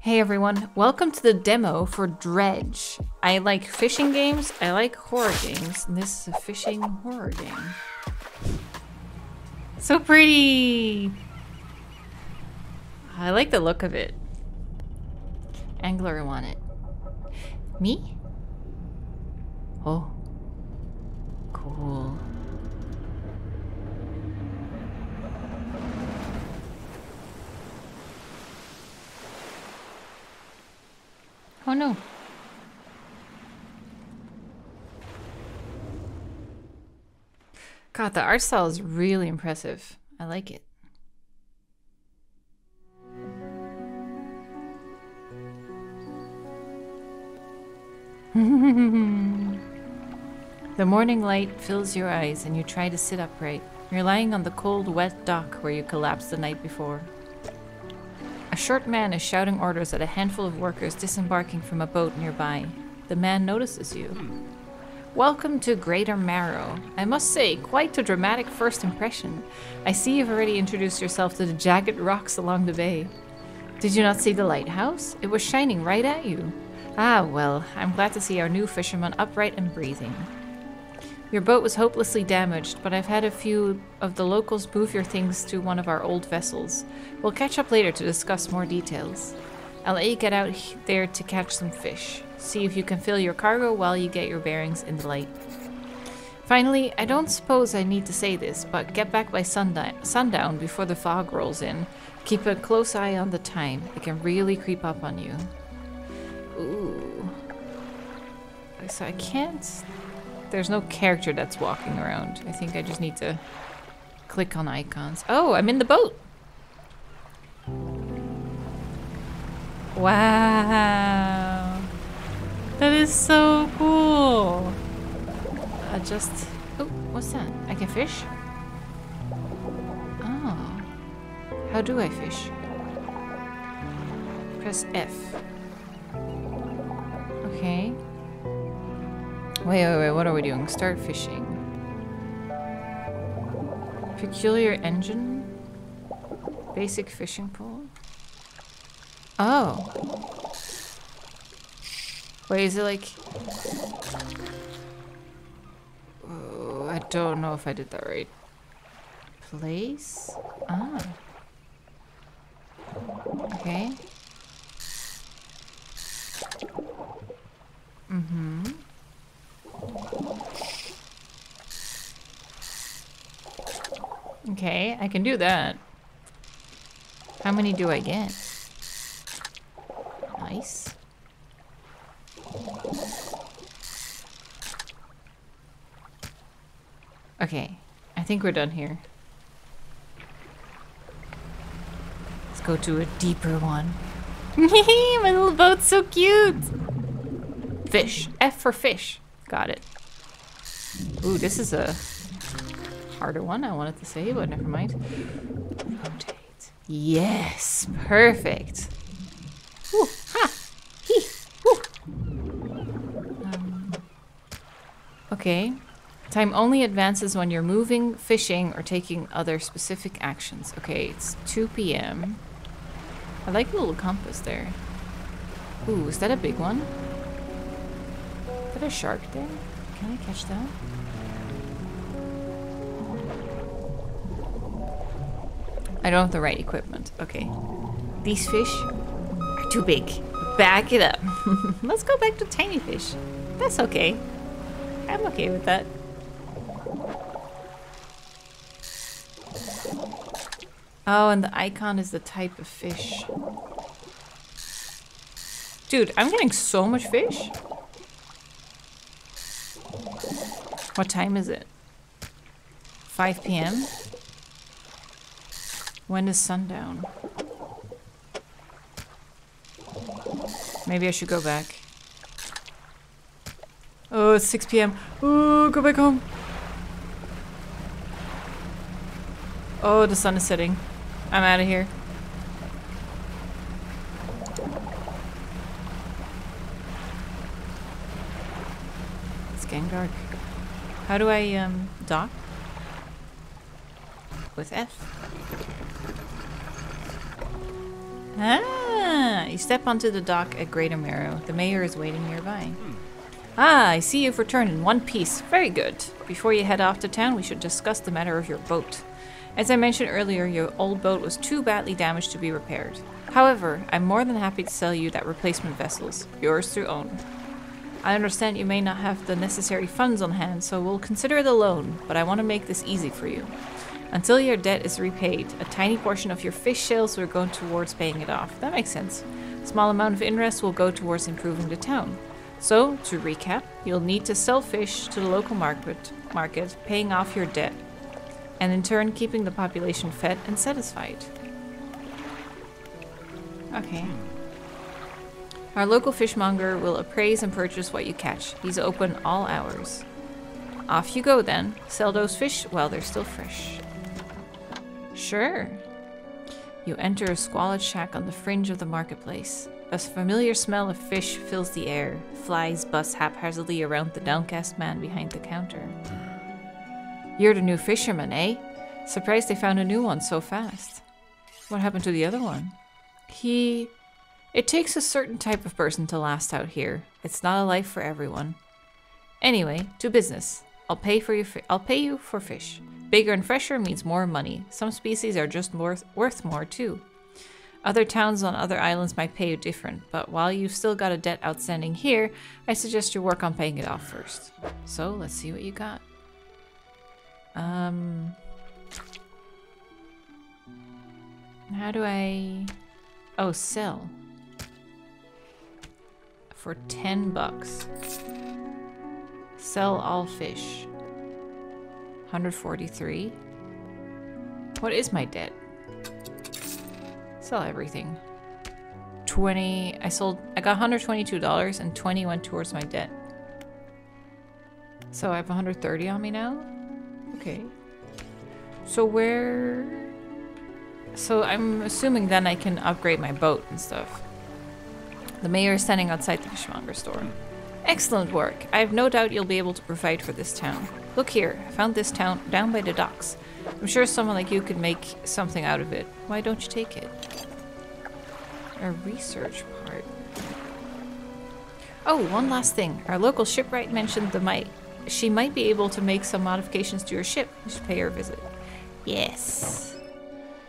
Hey everyone, welcome to the demo for Dredge. I like fishing games, I like horror games, and this is a fishing horror game. So pretty! I like the look of it. Angler want it. Me? Oh. Cool. Oh no. God, the art style is really impressive. I like it. the morning light fills your eyes and you try to sit upright. You're lying on the cold, wet dock where you collapsed the night before. A short man is shouting orders at a handful of workers disembarking from a boat nearby. The man notices you. Welcome to Greater Marrow. I must say, quite a dramatic first impression. I see you've already introduced yourself to the jagged rocks along the bay. Did you not see the lighthouse? It was shining right at you. Ah, well, I'm glad to see our new fisherman upright and breathing. Your boat was hopelessly damaged, but I've had a few of the locals move your things to one of our old vessels. We'll catch up later to discuss more details. I'll let you get out there to catch some fish. See if you can fill your cargo while you get your bearings in the light. Finally, I don't suppose I need to say this, but get back by sundown, sundown before the fog rolls in. Keep a close eye on the time. It can really creep up on you. Ooh. So I can't... There's no character that's walking around. I think I just need to click on icons. Oh, I'm in the boat! Wow. That is so cool. I just... Oh, what's that? I can fish? Oh. How do I fish? Press F. Okay. Wait, wait, wait, what are we doing? Start fishing. Peculiar engine? Basic fishing pole? Oh. Wait, is it like... Oh, I don't know if I did that right. Place? Ah. Okay. I can do that. How many do I get? Nice. Okay, I think we're done here. Let's go to a deeper one. My little boat's so cute! Fish. F for fish. Got it. Ooh, this is a harder one I wanted to say, but never mind. Rotate. Yes, perfect. Ooh, ha. Um, okay. Time only advances when you're moving, fishing, or taking other specific actions. Okay, it's 2 p.m. I like the little compass there. Ooh, is that a big one? Is that a shark there? Can I catch that? I don't have the right equipment. Okay. These fish are too big. Back it up. Let's go back to tiny fish. That's okay. I'm okay with that. Oh, and the icon is the type of fish. Dude, I'm getting so much fish. What time is it? 5 p.m.? When is sundown? Maybe I should go back. Oh, it's 6 p.m. Oh, go back home. Oh, the sun is setting. I'm out of here. It's getting dark. How do I, um, dock? With F. Ah! You step onto the dock at Greater Marrow. The mayor is waiting nearby. Ah, I see you've returned in one piece. Very good. Before you head off to town, we should discuss the matter of your boat. As I mentioned earlier, your old boat was too badly damaged to be repaired. However, I'm more than happy to sell you that replacement vessels, yours through own. I understand you may not have the necessary funds on hand, so we'll consider it a loan, but I want to make this easy for you. Until your debt is repaid, a tiny portion of your fish sales will go towards paying it off. That makes sense. A small amount of interest will go towards improving the town. So, to recap, you'll need to sell fish to the local market, market, paying off your debt, and in turn keeping the population fed and satisfied. Okay. Our local fishmonger will appraise and purchase what you catch. He's open all hours. Off you go then. Sell those fish while they're still fresh. Sure. You enter a squalid shack on the fringe of the marketplace. A familiar smell of fish fills the air. Flies buzz haphazardly around the downcast man behind the counter. You're the new fisherman, eh? Surprised they found a new one so fast. What happened to the other one? He. It takes a certain type of person to last out here. It's not a life for everyone. Anyway, to business. I'll pay for your. I'll pay you for fish. Bigger and fresher means more money. Some species are just worth worth more too. Other towns on other islands might pay you different, but while you've still got a debt outstanding here, I suggest you work on paying it off first. So let's see what you got. Um. How do I. Oh, sell. For 10 bucks. Sell all fish. 143. What is my debt? Sell everything. 20. I sold. I got $122 and 20 went towards my debt. So I have 130 on me now? Okay. So where. So I'm assuming then I can upgrade my boat and stuff. The mayor is standing outside the fishmonger store. Excellent work. I have no doubt you'll be able to provide for this town. Look here, I found this town down by the docks. I'm sure someone like you could make something out of it. Why don't you take it? A research part. Oh, one last thing. Our local shipwright mentioned the might she might be able to make some modifications to your ship. You should pay her a visit. Yes.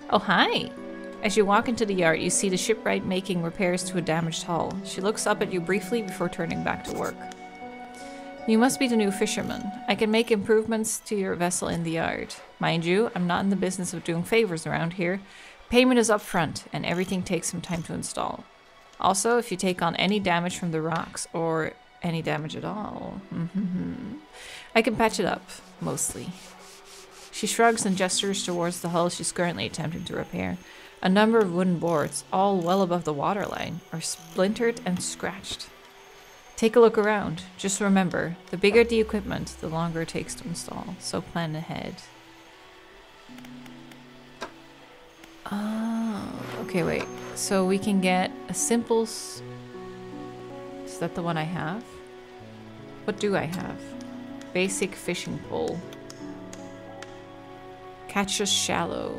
Oh, hi. As you walk into the yard, you see the shipwright making repairs to a damaged hull. She looks up at you briefly before turning back to work. You must be the new fisherman. I can make improvements to your vessel in the yard. Mind you, I'm not in the business of doing favors around here. Payment is up front, and everything takes some time to install. Also, if you take on any damage from the rocks, or any damage at all, I can patch it up, mostly. She shrugs and gestures towards the hull she's currently attempting to repair. A number of wooden boards, all well above the waterline, are splintered and scratched. Take a look around. Just remember, the bigger the equipment, the longer it takes to install, so plan ahead. Oh, okay, wait. So we can get a simple... Is that the one I have? What do I have? Basic fishing pole. Catches shallow.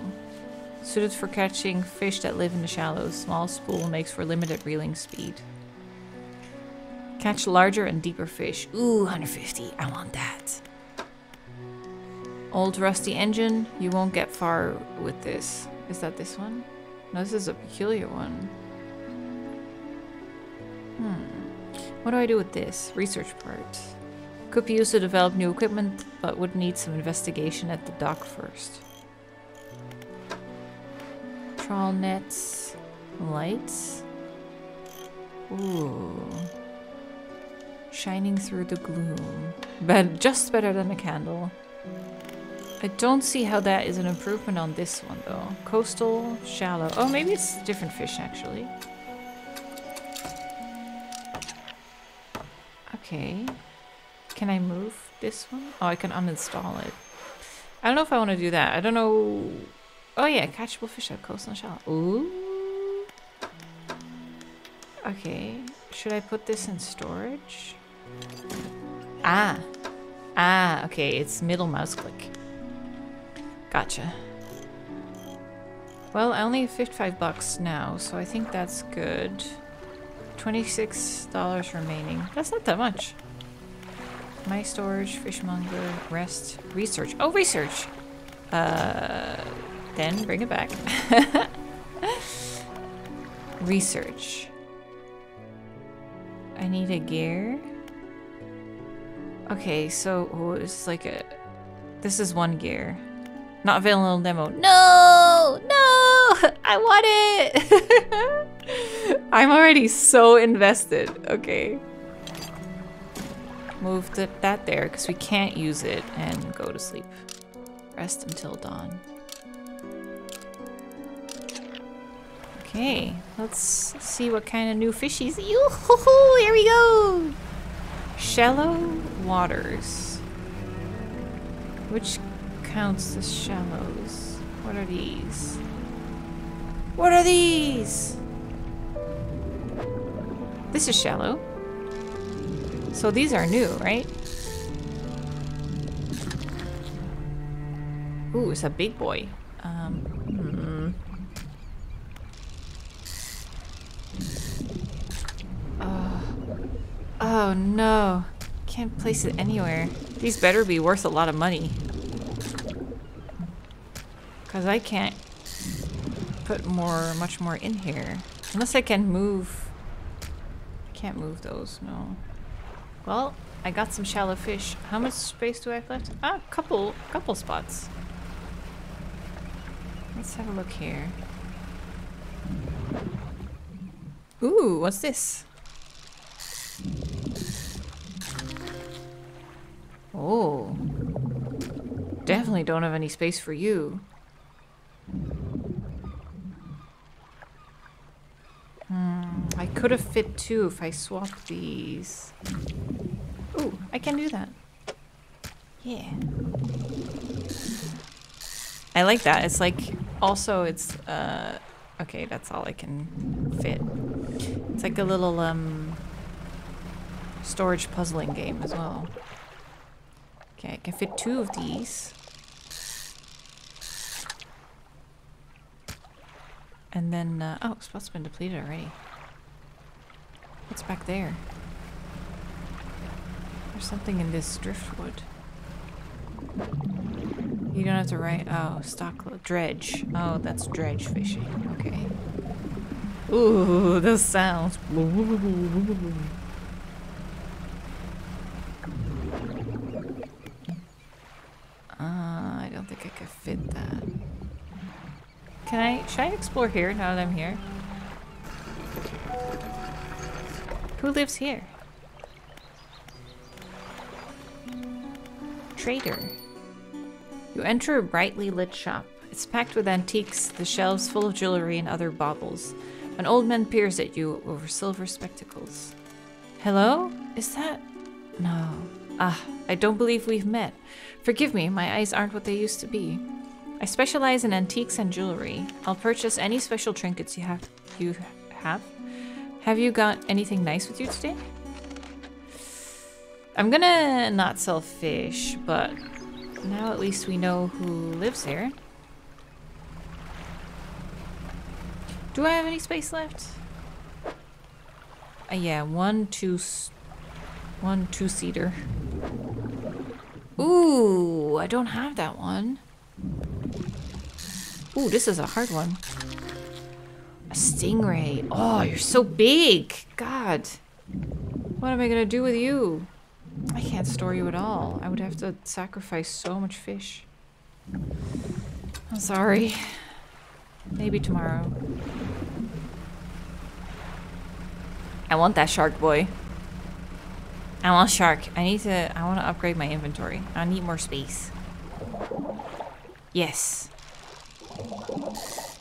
Suited for catching fish that live in the shallows. Small spool makes for limited reeling speed. Catch larger and deeper fish. Ooh, 150. I want that. Old rusty engine. You won't get far with this. Is that this one? No, this is a peculiar one. Hmm. What do I do with this? Research part. Could be used to develop new equipment, but would need some investigation at the dock first. Trawl nets. Lights. Ooh. Shining through the gloom. But just better than a candle. I don't see how that is an improvement on this one though. Coastal, shallow. Oh, maybe it's different fish actually. Okay. Can I move this one? Oh, I can uninstall it. I don't know if I want to do that. I don't know. Oh yeah, catchable fish at coastal shallow. Ooh. Okay. Should I put this in storage? Ah. Ah, okay. It's middle mouse click. Gotcha. Well, I only have 55 bucks now, so I think that's good. $26 remaining. That's not that much. My storage, fishmonger, rest, research. Oh, research! Uh, then bring it back. research. I need a gear. Okay, so oh, it's like a... This is one gear. Not available demo. No! No! I want it! I'm already so invested. Okay. Move that there because we can't use it and go to sleep. Rest until dawn. Okay, let's see what kind of new fishies. Yoo-hoo-hoo, here we go! Shallow waters. Which counts as shallows? What are these? What are these? This is shallow. So these are new, right? Ooh, it's a big boy. Um, hmm. Oh. Oh no. Can't place it anywhere. These better be worth a lot of money. Because I can't put more, much more in here. Unless I can move. I can't move those, no. Well, I got some shallow fish. How much space do I have left? Ah, a couple, couple spots. Let's have a look here. Ooh, what's this? Oh. Definitely don't have any space for you. Hmm, I could have fit two if I swapped these. Ooh, I can do that. Yeah. I like that. It's like, also it's, uh, okay, that's all I can fit. It's like a little, um, storage puzzling game as well. Okay, I can fit two of these. And then, uh, oh, spot's been depleted already. What's back there? There's something in this driftwood. You don't have to write. Oh, stock dredge. Oh, that's dredge fishing. Okay. Ooh, those sounds. Uh, I could fit that. Can I? Should I explore here now that I'm here? Who lives here? Trader. You enter a brightly lit shop. It's packed with antiques, the shelves full of jewelry and other baubles. An old man peers at you over silver spectacles. Hello? Is that... No. Ah, I don't believe we've met. Forgive me, my eyes aren't what they used to be. I specialize in antiques and jewelry. I'll purchase any special trinkets you have. You have? Have you got anything nice with you today? I'm gonna not sell fish, but now at least we know who lives here. Do I have any space left? Uh, yeah, one, two, one two-seater. Ooh, I don't have that one. Ooh, this is a hard one. A stingray. Oh, you're so big. God. What am I gonna do with you? I can't store you at all. I would have to sacrifice so much fish. I'm sorry. Maybe tomorrow. I want that shark boy. I want shark. I need to, I want to upgrade my inventory. I need more space. Yes.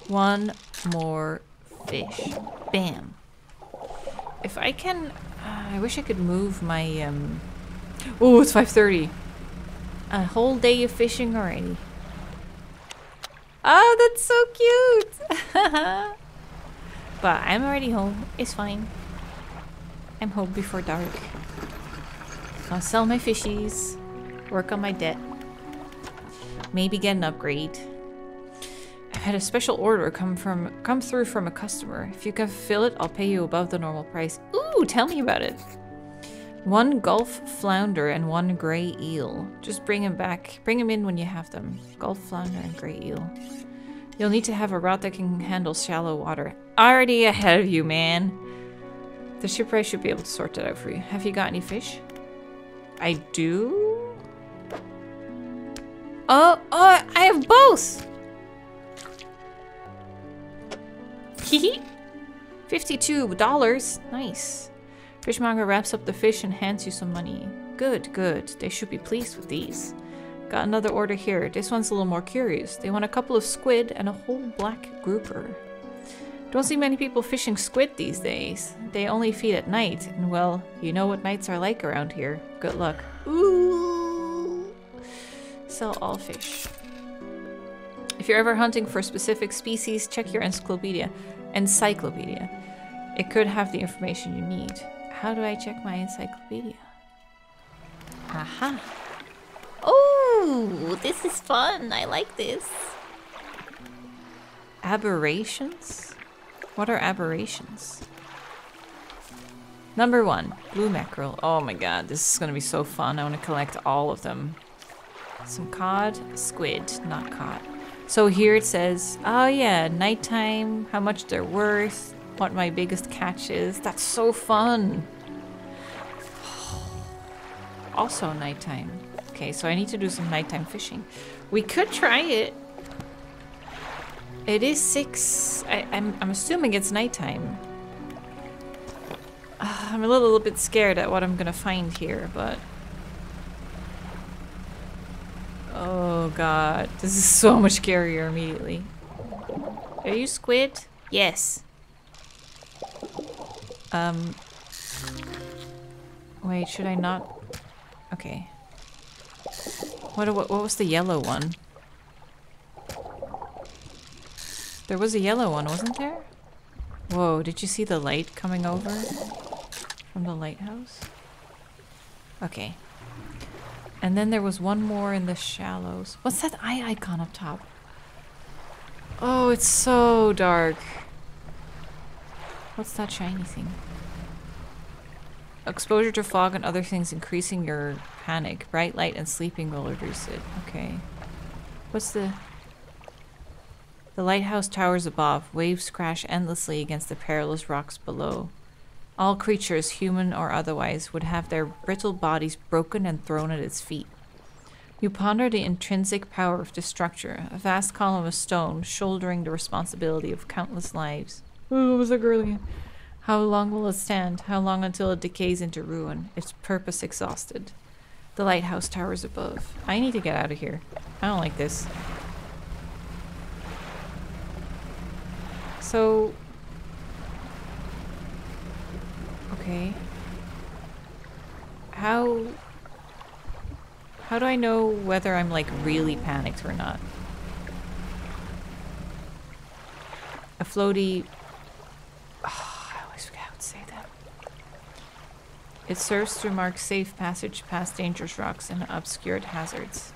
One more fish. Bam. If I can, uh, I wish I could move my, um, oh, it's 5.30. A whole day of fishing already. Oh, that's so cute. but I'm already home. It's fine. I'm home before dark. I'll sell my fishies, work on my debt, maybe get an upgrade. I've had a special order come from come through from a customer. If you can fill it, I'll pay you above the normal price. Ooh, tell me about it. One Gulf flounder and one gray eel. Just bring them back. Bring them in when you have them. Gulf flounder and gray eel. You'll need to have a route that can handle shallow water. Already ahead of you, man. The shipwright should be able to sort that out for you. Have you got any fish? I do? Oh, oh, I have both! Hehe. $52. Nice. Fishmonger wraps up the fish and hands you some money. Good, good. They should be pleased with these. Got another order here. This one's a little more curious. They want a couple of squid and a whole black grouper. Don't see many people fishing squid these days. They only feed at night, and well, you know what nights are like around here. Good luck. Ooh. Sell all fish. If you're ever hunting for specific species, check your encyclopedia. Encyclopedia. It could have the information you need. How do I check my encyclopedia? Aha. Oh, this is fun. I like this. Aberrations? What are aberrations? Number one, blue mackerel. Oh my god, this is gonna be so fun. I want to collect all of them. Some cod, squid, not cod. So here it says, oh yeah, nighttime, how much they're worth, what my biggest catch is. That's so fun. Also nighttime. Okay, so I need to do some nighttime fishing. We could try it. It is six. I, am I'm, I'm assuming it's nighttime. Uh, I'm a little, little bit scared at what I'm gonna find here, but... Oh god, this is so much scarier immediately. Are you squid? Yes. Um... Wait, should I not... Okay. What, what, what was the yellow one? There was a yellow one, wasn't there? Whoa, did you see the light coming over from the lighthouse? Okay. And then there was one more in the shallows. What's that eye icon up top? Oh, it's so dark. What's that shiny thing? Exposure to fog and other things increasing your panic. Bright light and sleeping will reduce it. Okay. What's the... The lighthouse towers above. Waves crash endlessly against the perilous rocks below. All creatures, human or otherwise, would have their brittle bodies broken and thrown at its feet. You ponder the intrinsic power of this structure, a vast column of stone shouldering the responsibility of countless lives. Oh, what was that girl again? How long will it stand? How long until it decays into ruin, its purpose exhausted? The lighthouse towers above. I need to get out of here. I don't like this. So... Okay. How... How do I know whether I'm like really panicked or not? A floaty... Oh, I always forget how to say that. It serves to mark safe passage past dangerous rocks and obscured hazards.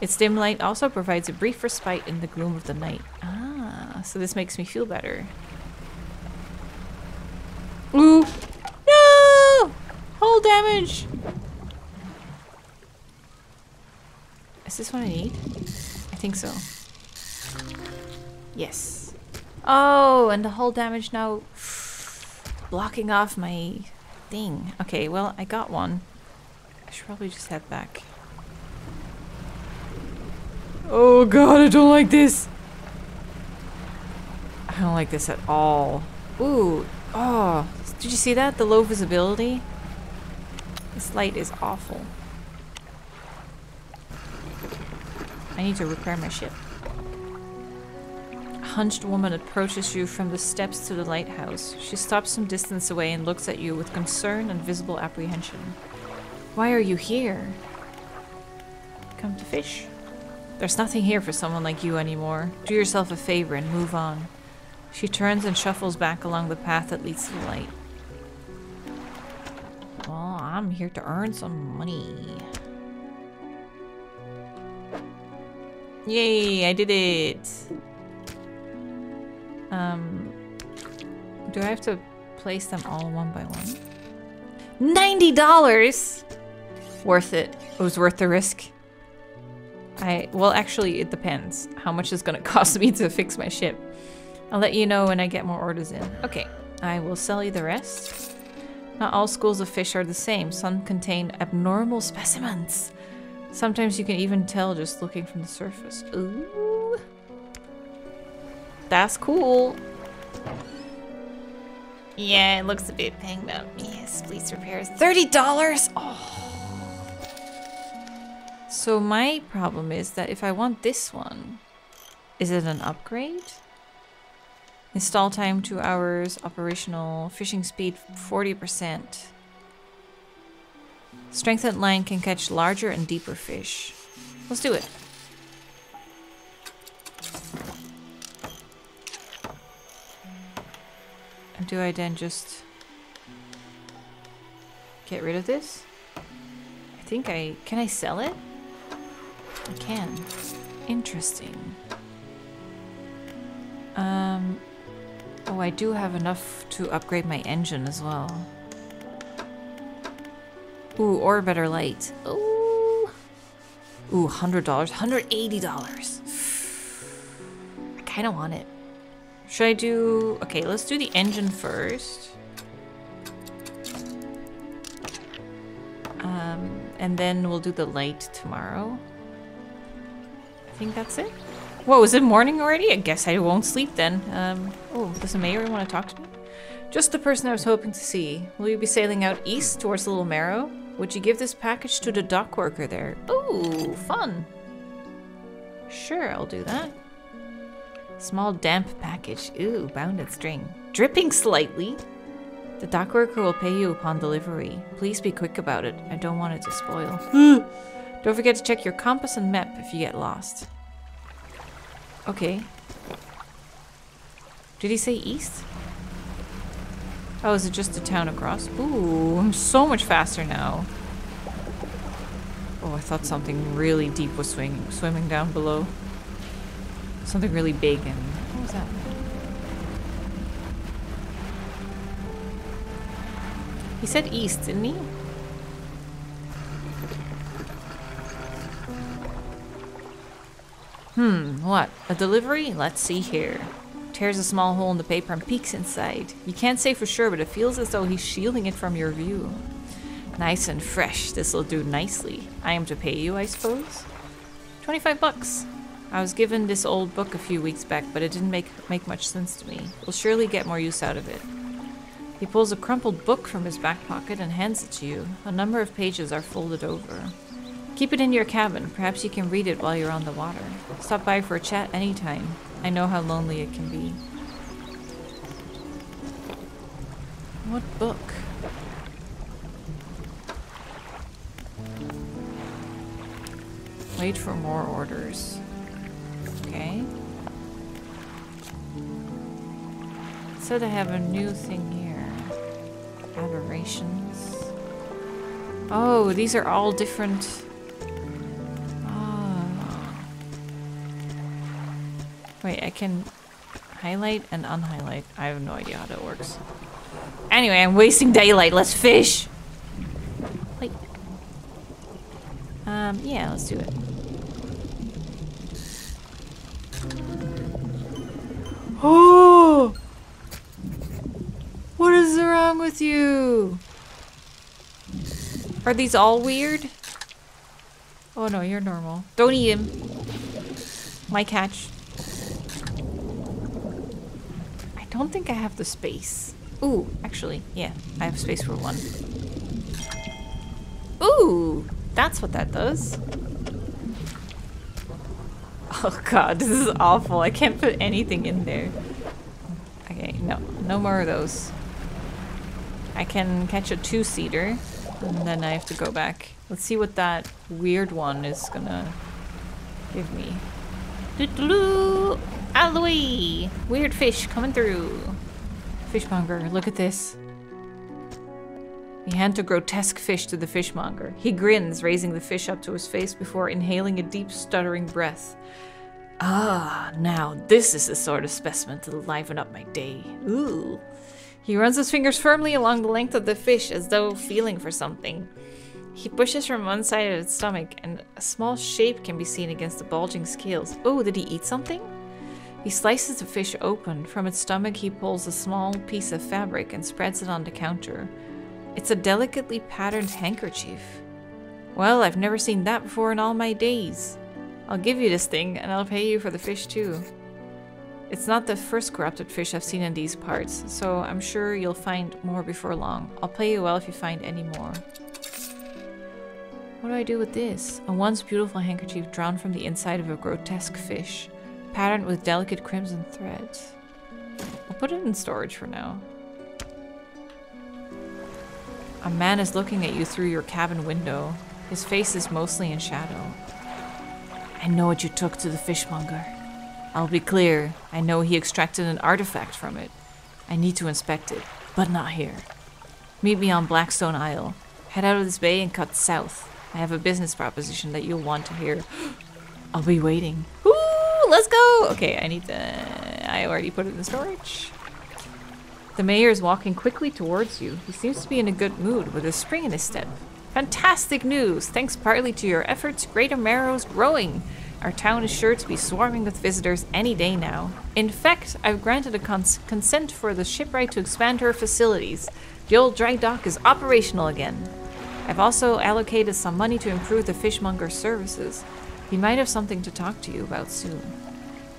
Its dim light also provides a brief respite in the gloom of the night. Ah, Uh, so this makes me feel better. Ooh! No! Hull damage! Is this what I need? I think so. Yes. Oh, and the hull damage now blocking off my thing. Okay, well, I got one. I should probably just head back. Oh god, I don't like this. I don't like this at all. Ooh, oh, did you see that? The low visibility? This light is awful. I need to repair my ship. A hunched woman approaches you from the steps to the lighthouse. She stops some distance away and looks at you with concern and visible apprehension. Why are you here? Come to fish. There's nothing here for someone like you anymore. Do yourself a favor and move on. She turns and shuffles back along the path that leads to the light. Well, I'm here to earn some money. Yay, I did it! Um, do I have to place them all one by one? $90! Worth it. It was worth the risk. I, well, actually, it depends. How much is gonna cost me to fix my ship? I'll let you know when I get more orders in. Okay, I will sell you the rest. Not all schools of fish are the same. Some contain abnormal specimens. Sometimes you can even tell just looking from the surface. Ooh. That's cool. Yeah, it looks a bit banged up. Yes, please repairs. $30? Oh. So my problem is that if I want this one, is it an upgrade? Install time 2 hours, operational, fishing speed 40%. Strengthened line can catch larger and deeper fish. Let's do it. And do I then just get rid of this? I think I... Can I sell it? I can. Interesting. Um... Oh, I do have enough to upgrade my engine as well. Ooh, or better light. Ooh. Ooh, $100. $180. I kind of want it. Should I do... Okay, let's do the engine first. Um, and then we'll do the light tomorrow. I think that's it. Whoa, is it morning already? I guess I won't sleep then. Um, oh, does the mayor want to talk to me? Just the person I was hoping to see. Will you be sailing out east towards Little Marrow? Would you give this package to the dock worker there? Ooh, fun. Sure, I'll do that. Small damp package. Ooh, bound bounded string. Dripping slightly. The dock worker will pay you upon delivery. Please be quick about it. I don't want it to spoil. don't forget to check your compass and map if you get lost. Okay. Did he say east? Oh, is it just a town across? Ooh, I'm so much faster now. Oh, I thought something really deep was swinging, swimming down below. Something really big and... What was that? He said east, didn't he? Hmm, what? A delivery? Let's see here. Tears a small hole in the paper and peeks inside. You can't say for sure, but it feels as though he's shielding it from your view. Nice and fresh. This'll do nicely. I am to pay you, I suppose? 25 bucks. I was given this old book a few weeks back, but it didn't make, make much sense to me. We'll surely get more use out of it. He pulls a crumpled book from his back pocket and hands it to you. A number of pages are folded over. Keep it in your cabin. Perhaps you can read it while you're on the water. Stop by for a chat anytime. I know how lonely it can be. What book? Wait for more orders. Okay. Said I have a new thing here. Aberrations. Oh, these are all different Wait, I can highlight and unhighlight. I have no idea how that works. Anyway, I'm wasting daylight. Let's fish. Wait. Um, yeah, let's do it. Oh! What is wrong with you? Are these all weird? Oh no, you're normal. Don't eat him. My catch. Don't think I have the space. Ooh, actually, yeah, I have space for one. Ooh, that's what that does. Oh god, this is awful. I can't put anything in there. Okay, no, no more of those. I can catch a two-seater, and then I have to go back. Let's see what that weird one is gonna give me. Way! Weird fish coming through. Fishmonger, look at this. He hands a grotesque fish to the fishmonger. He grins, raising the fish up to his face before inhaling a deep, stuttering breath. Ah, now this is the sort of specimen to liven up my day. Ooh. He runs his fingers firmly along the length of the fish as though feeling for something. He pushes from one side of its stomach, and a small shape can be seen against the bulging scales. Oh, did he eat something? He slices the fish open. From its stomach, he pulls a small piece of fabric and spreads it on the counter. It's a delicately patterned handkerchief. Well, I've never seen that before in all my days. I'll give you this thing, and I'll pay you for the fish too. It's not the first corrupted fish I've seen in these parts, so I'm sure you'll find more before long. I'll pay you well if you find any more. What do I do with this? A once beautiful handkerchief drawn from the inside of a grotesque fish, patterned with delicate crimson threads. I'll put it in storage for now. A man is looking at you through your cabin window. His face is mostly in shadow. I know what you took to the fishmonger. I'll be clear, I know he extracted an artifact from it. I need to inspect it, but not here. Meet me on Blackstone Isle. Head out of this bay and cut south. I have a business proposition that you'll want to hear. I'll be waiting. Oh, let's go! Okay, I need to... I already put it in storage. The mayor is walking quickly towards you. He seems to be in a good mood, with a spring in his step. Fantastic news! Thanks partly to your efforts, Greater Marrow's growing. Our town is sure to be swarming with visitors any day now. In fact, I've granted a cons consent for the shipwright to expand her facilities. The old dry dock is operational again. I've also allocated some money to improve the fishmonger's services. He might have something to talk to you about soon.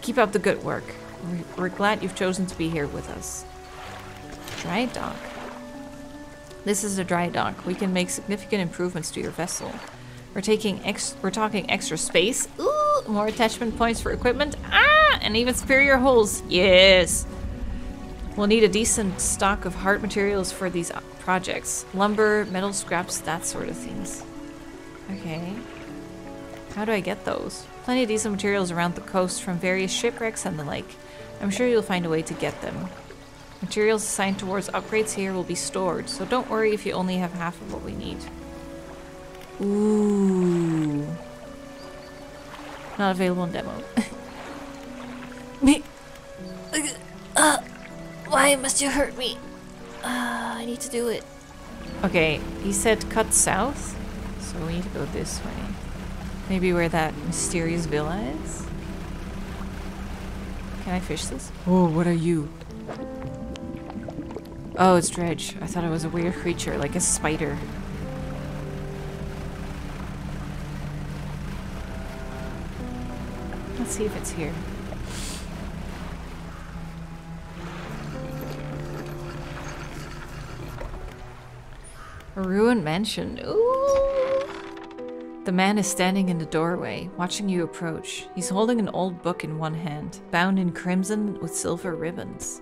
Keep up the good work. We're glad you've chosen to be here with us. Dry dock. This is a dry dock. We can make significant improvements to your vessel. We're taking ex we're talking extra space. Ooh! more attachment points for equipment. Ah, and even superior holes. Yes. We'll need a decent stock of hard materials for these projects. Lumber, metal scraps, that sort of things. Okay. How do I get those? Plenty of decent materials around the coast from various shipwrecks and the like. I'm sure you'll find a way to get them. Materials assigned towards upgrades here will be stored, so don't worry if you only have half of what we need. Ooh. Not available in demo. me. Uh, why must you hurt me? Uh, I need to do it. Okay, he said cut south, so we need to go this way. Maybe where that mysterious villa is? Can I fish this? Oh, what are you? Oh, it's Dredge. I thought it was a weird creature, like a spider. Let's see if it's here. A ruined mansion. Ooh! The man is standing in the doorway, watching you approach. He's holding an old book in one hand, bound in crimson with silver ribbons.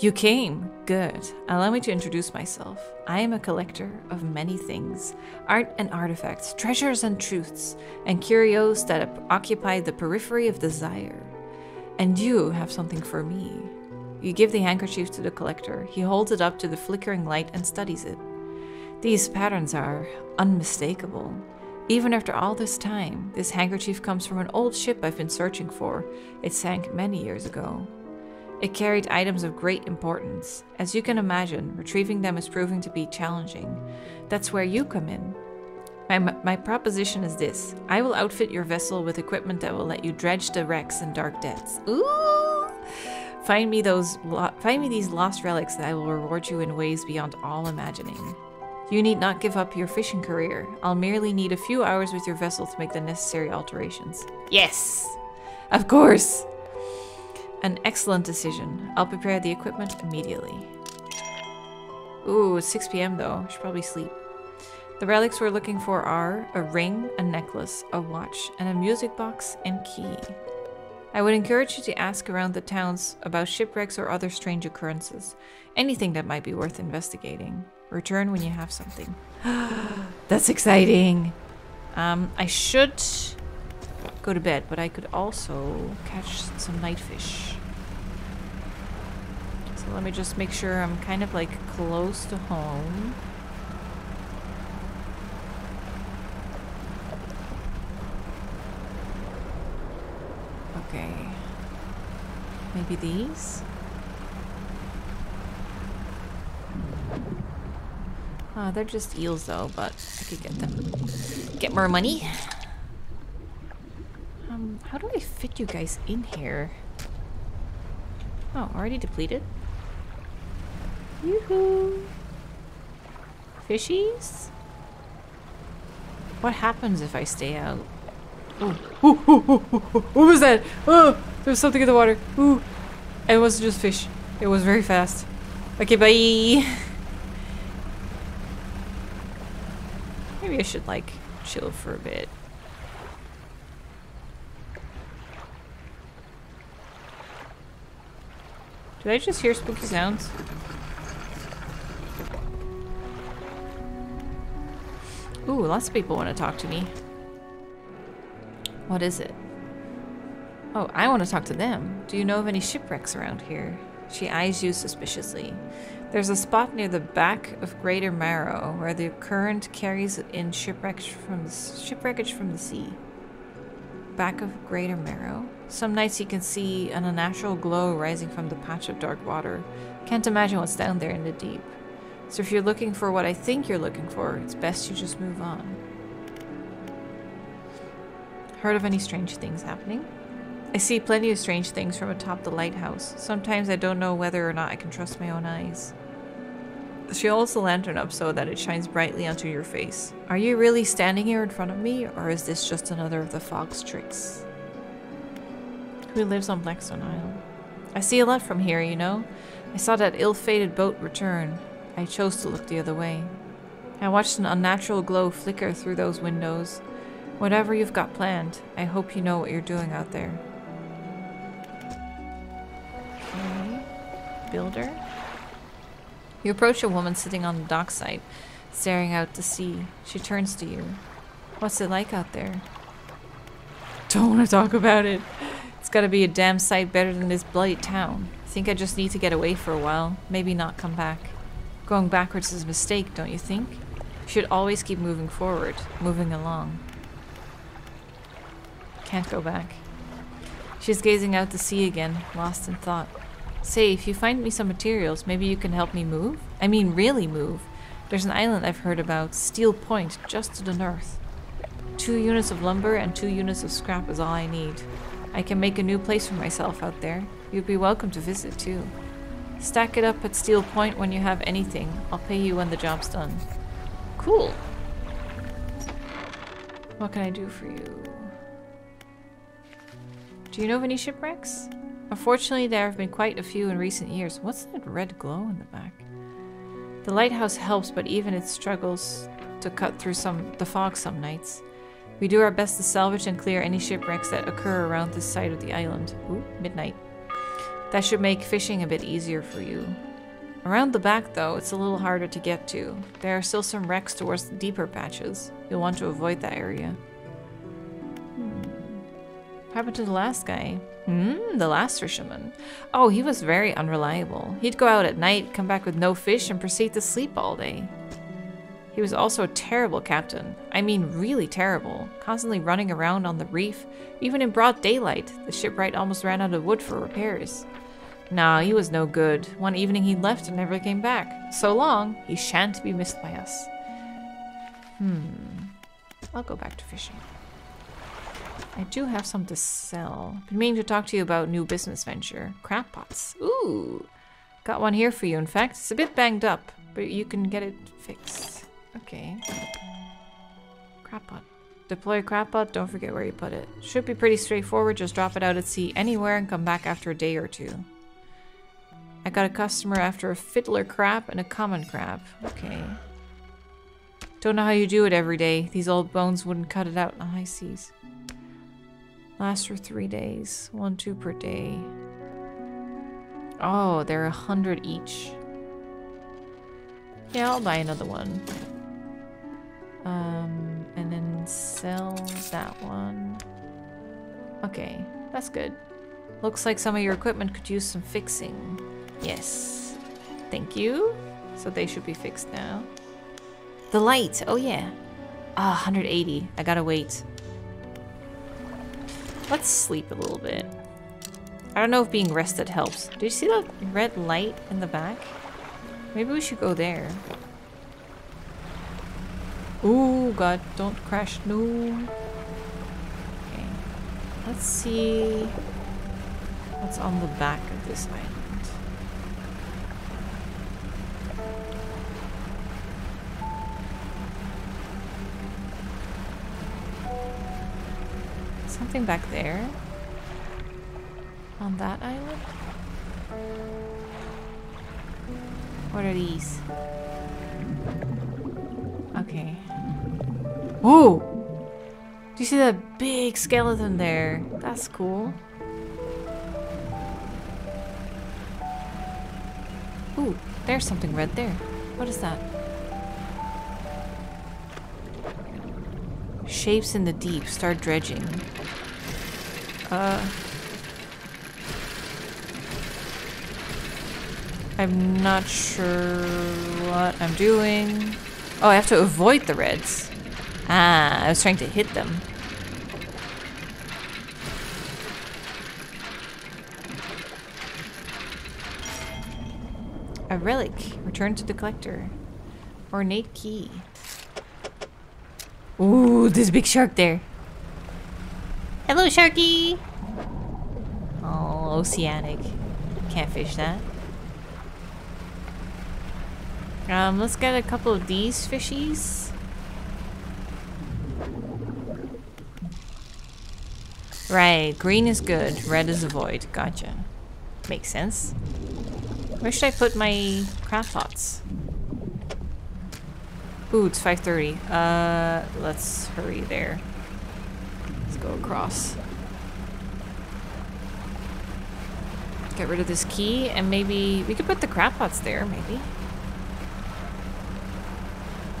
You came. Good. Allow me to introduce myself. I am a collector of many things art and artifacts, treasures and truths, and curios that occupy the periphery of desire. And you have something for me. You give the handkerchief to the collector. He holds it up to the flickering light and studies it. These patterns are unmistakable. Even after all this time, this handkerchief comes from an old ship I've been searching for. It sank many years ago. It carried items of great importance. As you can imagine, retrieving them is proving to be challenging. That's where you come in. My, my proposition is this. I will outfit your vessel with equipment that will let you dredge the wrecks and dark depths. Ooh! Find me those find me these lost relics that I will reward you in ways beyond all imagining. You need not give up your fishing career. I'll merely need a few hours with your vessel to make the necessary alterations. Yes! Of course! An excellent decision. I'll prepare the equipment immediately. Ooh, it's 6 p.m. though. I should probably sleep. The relics we're looking for are a ring, a necklace, a watch, and a music box and key. I would encourage you to ask around the towns about shipwrecks or other strange occurrences. Anything that might be worth investigating. Return when you have something. That's exciting! Um, I should go to bed, but I could also catch some night fish. So let me just make sure I'm kind of like close to home. Okay. Maybe these? Oh, they're just eels though, but I could get them. Get more money. Um, how do I fit you guys in here? Oh, already depleted? Yoo-hoo! Fishies? What happens if I stay out? Oh, ooh, ooh, ooh, ooh, what was that? Oh, there's something in the water. Ooh, it wasn't just fish. It was very fast. Okay, bye. Maybe I should like chill for a bit. Did I just hear spooky sounds? Ooh, lots of people want to talk to me. What is it? Oh, I want to talk to them. Do you know of any shipwrecks around here? She eyes you suspiciously. There's a spot near the back of Greater Marrow where the current carries in shipwrecks from the, shipwreckage from the sea. Back of Greater Marrow. Some nights you can see an unnatural glow rising from the patch of dark water. Can't imagine what's down there in the deep. So if you're looking for what I think you're looking for, it's best you just move on. Heard of any strange things happening? I see plenty of strange things from atop the lighthouse. Sometimes I don't know whether or not I can trust my own eyes. She holds the lantern up so that it shines brightly onto your face. Are you really standing here in front of me, or is this just another of the fog's tricks? Who lives on Blackstone Isle? I see a lot from here, you know. I saw that ill-fated boat return. I chose to look the other way. I watched an unnatural glow flicker through those windows. Whatever you've got planned, I hope you know what you're doing out there. Okay. Builder. You approach a woman sitting on the dockside, staring out to sea. She turns to you. What's it like out there? Don't want to talk about it. It's gotta be a damn sight better than this bloody town. I think I just need to get away for a while. Maybe not come back. Going backwards is a mistake, don't you think? You should always keep moving forward, moving along. Can't go back. She's gazing out to sea again, lost in thought. Say, if you find me some materials, maybe you can help me move? I mean, really move. There's an island I've heard about, Steel Point, just to the north. Two units of lumber and two units of scrap is all I need. I can make a new place for myself out there. You'd be welcome to visit, too. Stack it up at Steel Point when you have anything. I'll pay you when the job's done. Cool. What can I do for you? Do you know of any shipwrecks? Unfortunately, there have been quite a few in recent years. What's that red glow in the back? The lighthouse helps, but even it struggles to cut through some the fog some nights. We do our best to salvage and clear any shipwrecks that occur around this side of the island. Ooh, midnight. That should make fishing a bit easier for you. Around the back, though, it's a little harder to get to. There are still some wrecks towards the deeper patches. You'll want to avoid that area. Happened to the last guy? Hmm, the last fisherman. Oh, he was very unreliable. He'd go out at night, come back with no fish, and proceed to sleep all day. He was also a terrible captain. I mean, really terrible. Constantly running around on the reef. Even in broad daylight, the shipwright almost ran out of wood for repairs. Nah, he was no good. One evening he left and never came back. So long, he shan't be missed by us. Hmm. I'll go back to fishing. I do have some to sell. Been meaning to talk to you about new business venture. Crab pots. Ooh. Got one here for you, in fact. It's a bit banged up, but you can get it fixed. Okay. Crab pot. Deploy crab pot, don't forget where you put it. Should be pretty straightforward, just drop it out at sea anywhere and come back after a day or two. I got a customer after a fiddler crab and a common crab. Okay. Don't know how you do it every day. These old bones wouldn't cut it out oh, in the high seas. Last for three days. One, two per day. Oh, they're a hundred each. Yeah, I'll buy another one. Um, and then sell that one. Okay, that's good. Looks like some of your equipment could use some fixing. Yes. Thank you. So they should be fixed now. The light. Oh, yeah. Ah, 180. I gotta wait. Let's sleep a little bit. I don't know if being rested helps. Do you see that red light in the back? Maybe we should go there. Oh god, don't crash. No. Okay. Let's see what's on the back of this island. Something back there? On that island? What are these? Okay. Ooh! Do you see that big skeleton there? That's cool. Ooh, there's something red there. What is that? Shapes in the deep. Start dredging. Uh... I'm not sure what I'm doing. Oh, I have to avoid the reds. Ah, I was trying to hit them. A relic. Return to the collector. Ornate key. Ooh, a big shark there. Hello, Sharky! Oh, oceanic. Can't fish that. Um, let's get a couple of these fishies. Right, green is good, red is avoid. Gotcha. Makes sense. Where should I put my crab pots? Ooh, it's 5.30. Uh, let's hurry there. Let's go across. Get rid of this key, and maybe... We could put the crab pots there, maybe.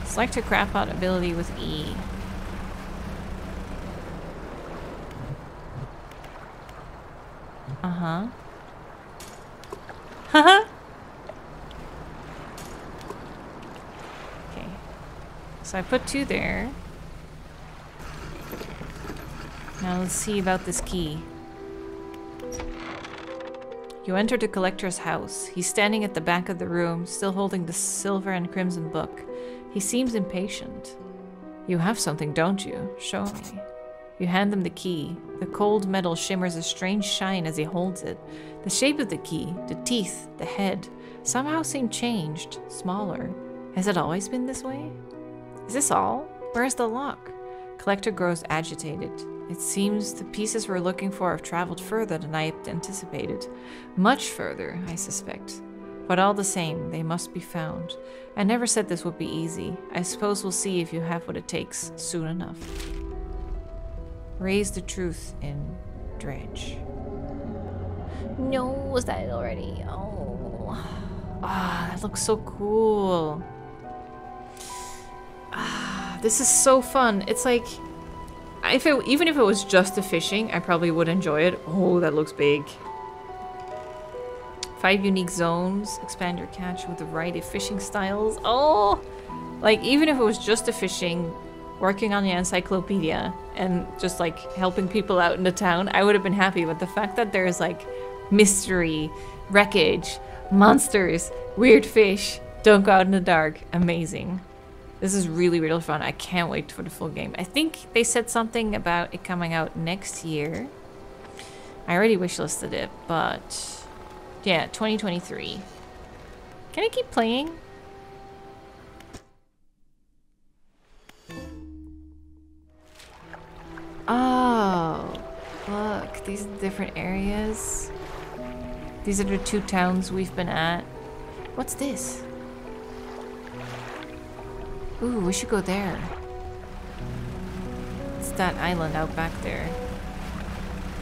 Select a crab pot ability with E. Uh-huh. Haha! okay. So I put two there. Now let's see about this key. You enter the collector's house. He's standing at the back of the room, still holding the silver and crimson book. He seems impatient. You have something, don't you? Show me. You hand him the key. The cold metal shimmers a strange shine as he holds it. The shape of the key, the teeth, the head, somehow seem changed, smaller. Has it always been this way? Is this all? Where's the lock? Collector grows agitated. It seems the pieces we're looking for have traveled further than I had anticipated. Much further, I suspect. But all the same, they must be found. I never said this would be easy. I suppose we'll see if you have what it takes soon enough. Raise the truth in dredge. No, was that it already? Oh. Ah, that looks so cool. Ah, this is so fun. It's like if it, even if it was just the fishing, I probably would enjoy it. Oh, that looks big. Five unique zones. Expand your catch with a variety of fishing styles. Oh! Like, even if it was just the fishing, working on the encyclopedia, and just, like, helping people out in the town, I would have been happy. But the fact that there's, like, mystery, wreckage, monsters, weird fish, don't go out in the dark, amazing. This is really, really fun. I can't wait for the full game. I think they said something about it coming out next year. I already wishlisted it, but yeah, 2023. Can I keep playing? Oh, look, these are different areas. These are the two towns we've been at. What's this? Ooh, we should go there. It's that island out back there.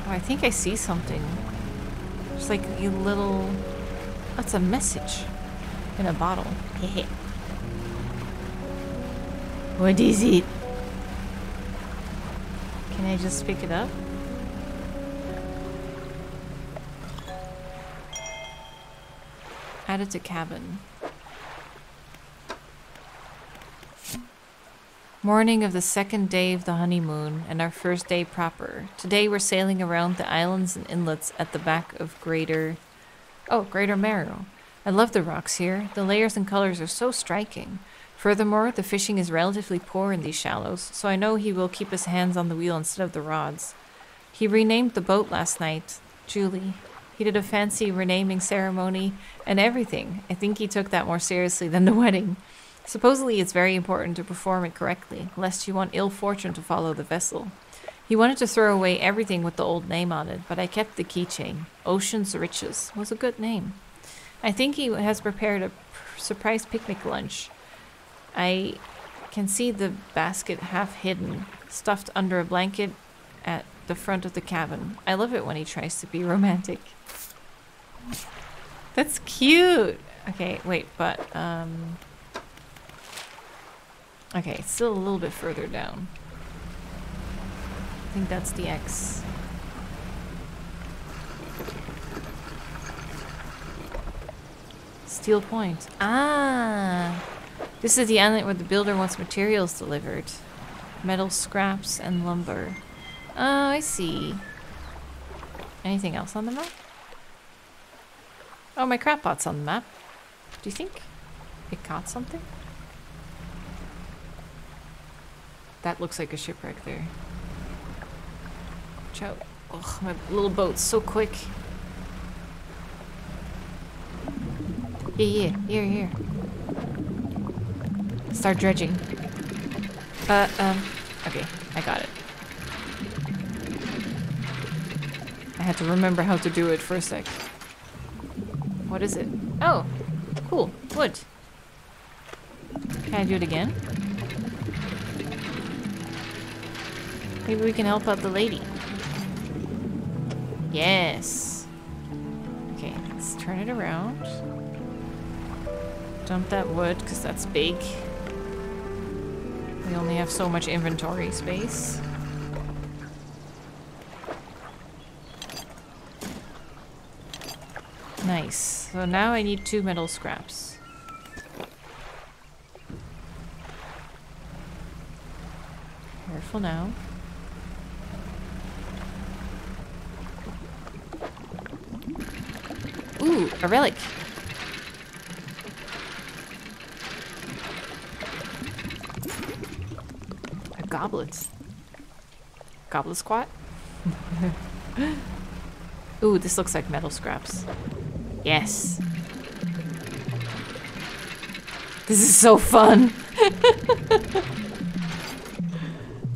Oh, I think I see something. It's like a little... That's a message. In a bottle. what is it? Can I just pick it up? Add it to cabin. Morning of the second day of the honeymoon and our first day proper. Today we're sailing around the islands and inlets at the back of Greater. Oh, Greater Marrow. I love the rocks here. The layers and colors are so striking. Furthermore, the fishing is relatively poor in these shallows, so I know he will keep his hands on the wheel instead of the rods. He renamed the boat last night, Julie. He did a fancy renaming ceremony and everything. I think he took that more seriously than the wedding. Supposedly, it's very important to perform it correctly, lest you want ill fortune to follow the vessel. He wanted to throw away everything with the old name on it, but I kept the keychain. Ocean's Riches was a good name. I think he has prepared a surprise picnic lunch. I can see the basket half hidden, stuffed under a blanket at the front of the cabin. I love it when he tries to be romantic. That's cute. Okay, wait, but um Okay, still a little bit further down. I think that's the X. Steel Point. Ah! This is the island where the builder wants materials delivered. Metal scraps and lumber. Oh, I see. Anything else on the map? Oh, my crab pot's on the map. Do you think it caught something? That looks like a shipwreck there. Watch out. Ugh, my little boat's so quick. Yeah, yeah, here, here. Start dredging. Uh, um, okay, I got it. I had to remember how to do it for a sec. What is it? Oh, cool, wood. Can I do it again? Maybe we can help out the lady. Yes. Okay, let's turn it around. Dump that wood, because that's big. We only have so much inventory space. Nice. So now I need two metal scraps. Careful now. Ooh, a relic. A goblet. Goblet squat? Ooh, this looks like metal scraps. Yes. This is so fun.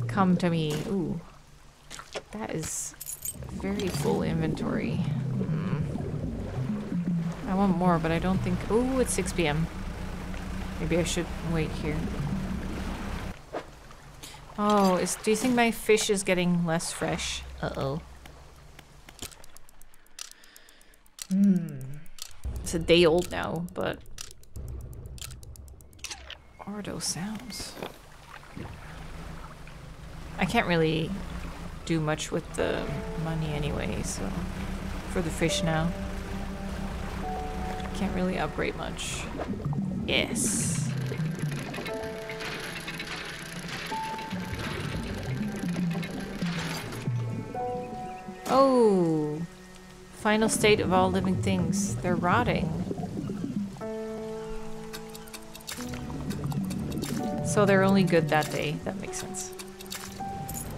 Come to me. Ooh. That is very full inventory. I want more, but I don't think... Ooh, it's 6 p.m. Maybe I should wait here. Oh, is, do you think my fish is getting less fresh? Uh-oh. Hmm. It's a day old now, but... What are those sounds? I can't really do much with the money anyway, so... For the fish now. Can't really upgrade much. Yes. Oh! Final state of all living things. They're rotting. So they're only good that day. That makes sense.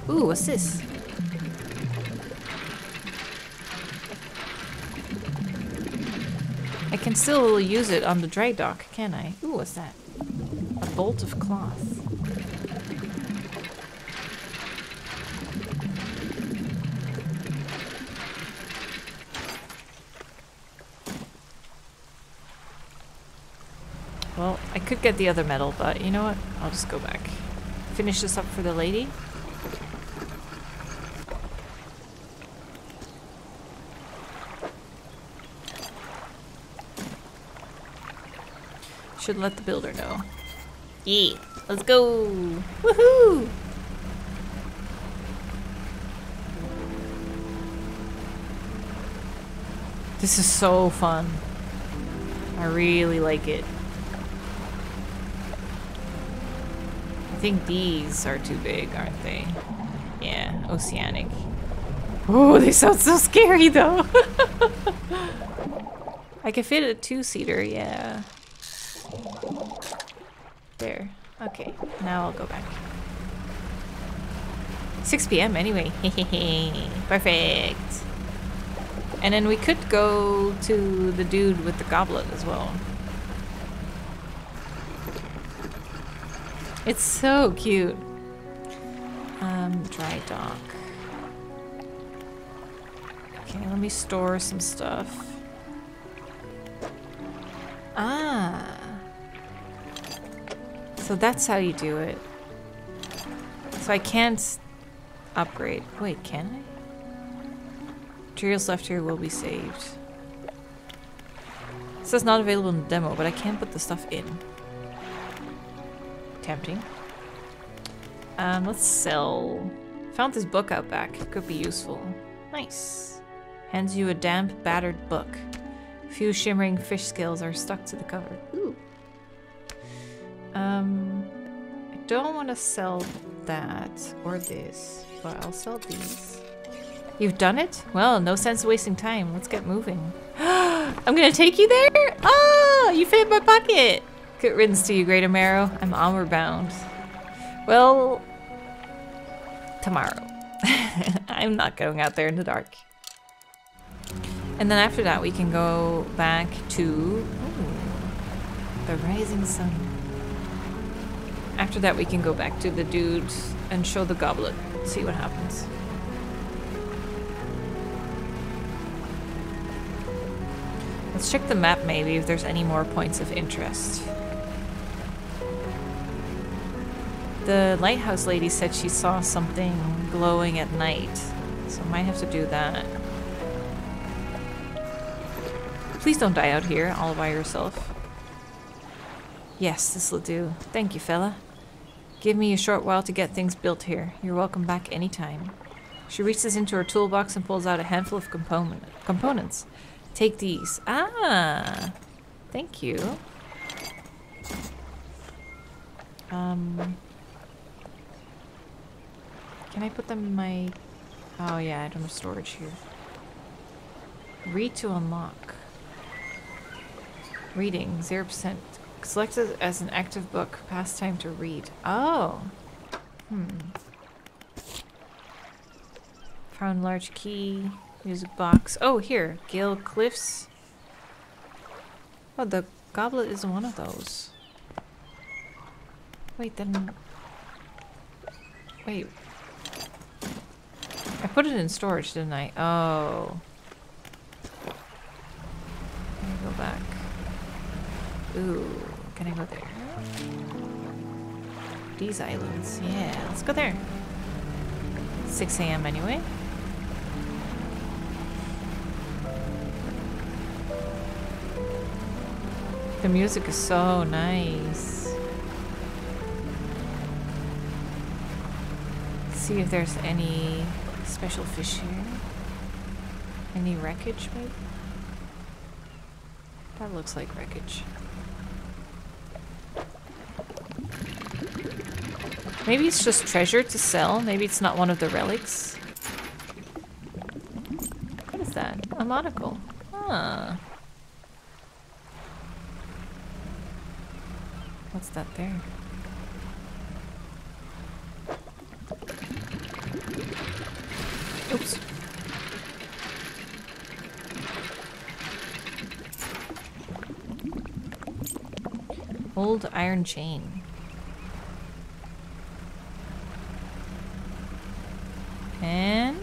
Ooh, what's this? Can still use it on the dry dock, can I? Ooh, what's that? A bolt of cloth. Well, I could get the other metal, but you know what? I'll just go back. Finish this up for the lady. Should let the builder know. Yeah, let's go! Woohoo! This is so fun. I really like it. I think these are too big, aren't they? Yeah, oceanic. Oh, they sound so scary though. I could fit a two-seater, yeah. There. Okay, now I'll go back. 6 p.m. anyway. Perfect. And then we could go to the dude with the goblet as well. It's so cute. Um, dry dock. Okay, let me store some stuff. So that's how you do it. So I can't upgrade. Wait, can I? Materials left here will be saved. It says not available in the demo, but I can put the stuff in. Tempting. Um, let's sell. Found this book out back. Could be useful. Nice. Hands you a damp, battered book. A few shimmering fish scales are stuck to the cover. Ooh. Um, I don't want to sell that or this, but I'll sell these. You've done it? Well, no sense wasting time. Let's get moving. I'm gonna take you there? Oh, you fit my pocket. Good riddance to you, Greater Marrow. I'm onward bound. Well, tomorrow. I'm not going out there in the dark. And then after that, we can go back to ooh, the rising sun. After that, we can go back to the dudes and show the goblet. See what happens. Let's check the map maybe if there's any more points of interest. The lighthouse lady said she saw something glowing at night, so I might have to do that. Please don't die out here all by yourself. Yes, this'll do. Thank you, fella. Give me a short while to get things built here. You're welcome back anytime. She reaches into her toolbox and pulls out a handful of component components. Take these. Ah! Thank you. Um... Can I put them in my... Oh yeah, I don't have storage here. Read to unlock. Reading, 0%. Selected as an active book. Pastime to read. Oh. Hmm. Found large key. Music box. Oh, here. Gale Cliffs. Oh, the goblet is one of those. Wait, then... Wait. I put it in storage, didn't I? Oh. Let me go back. Ooh, can I go there? These islands. Yeah, let's go there. 6 a.m. anyway. The music is so nice. see if there's any special fish here. Any wreckage, maybe? That looks like wreckage. Maybe it's just treasure to sell. Maybe it's not one of the relics. What is that? A monocle. Huh. What's that there? Oops. Old iron chain. And...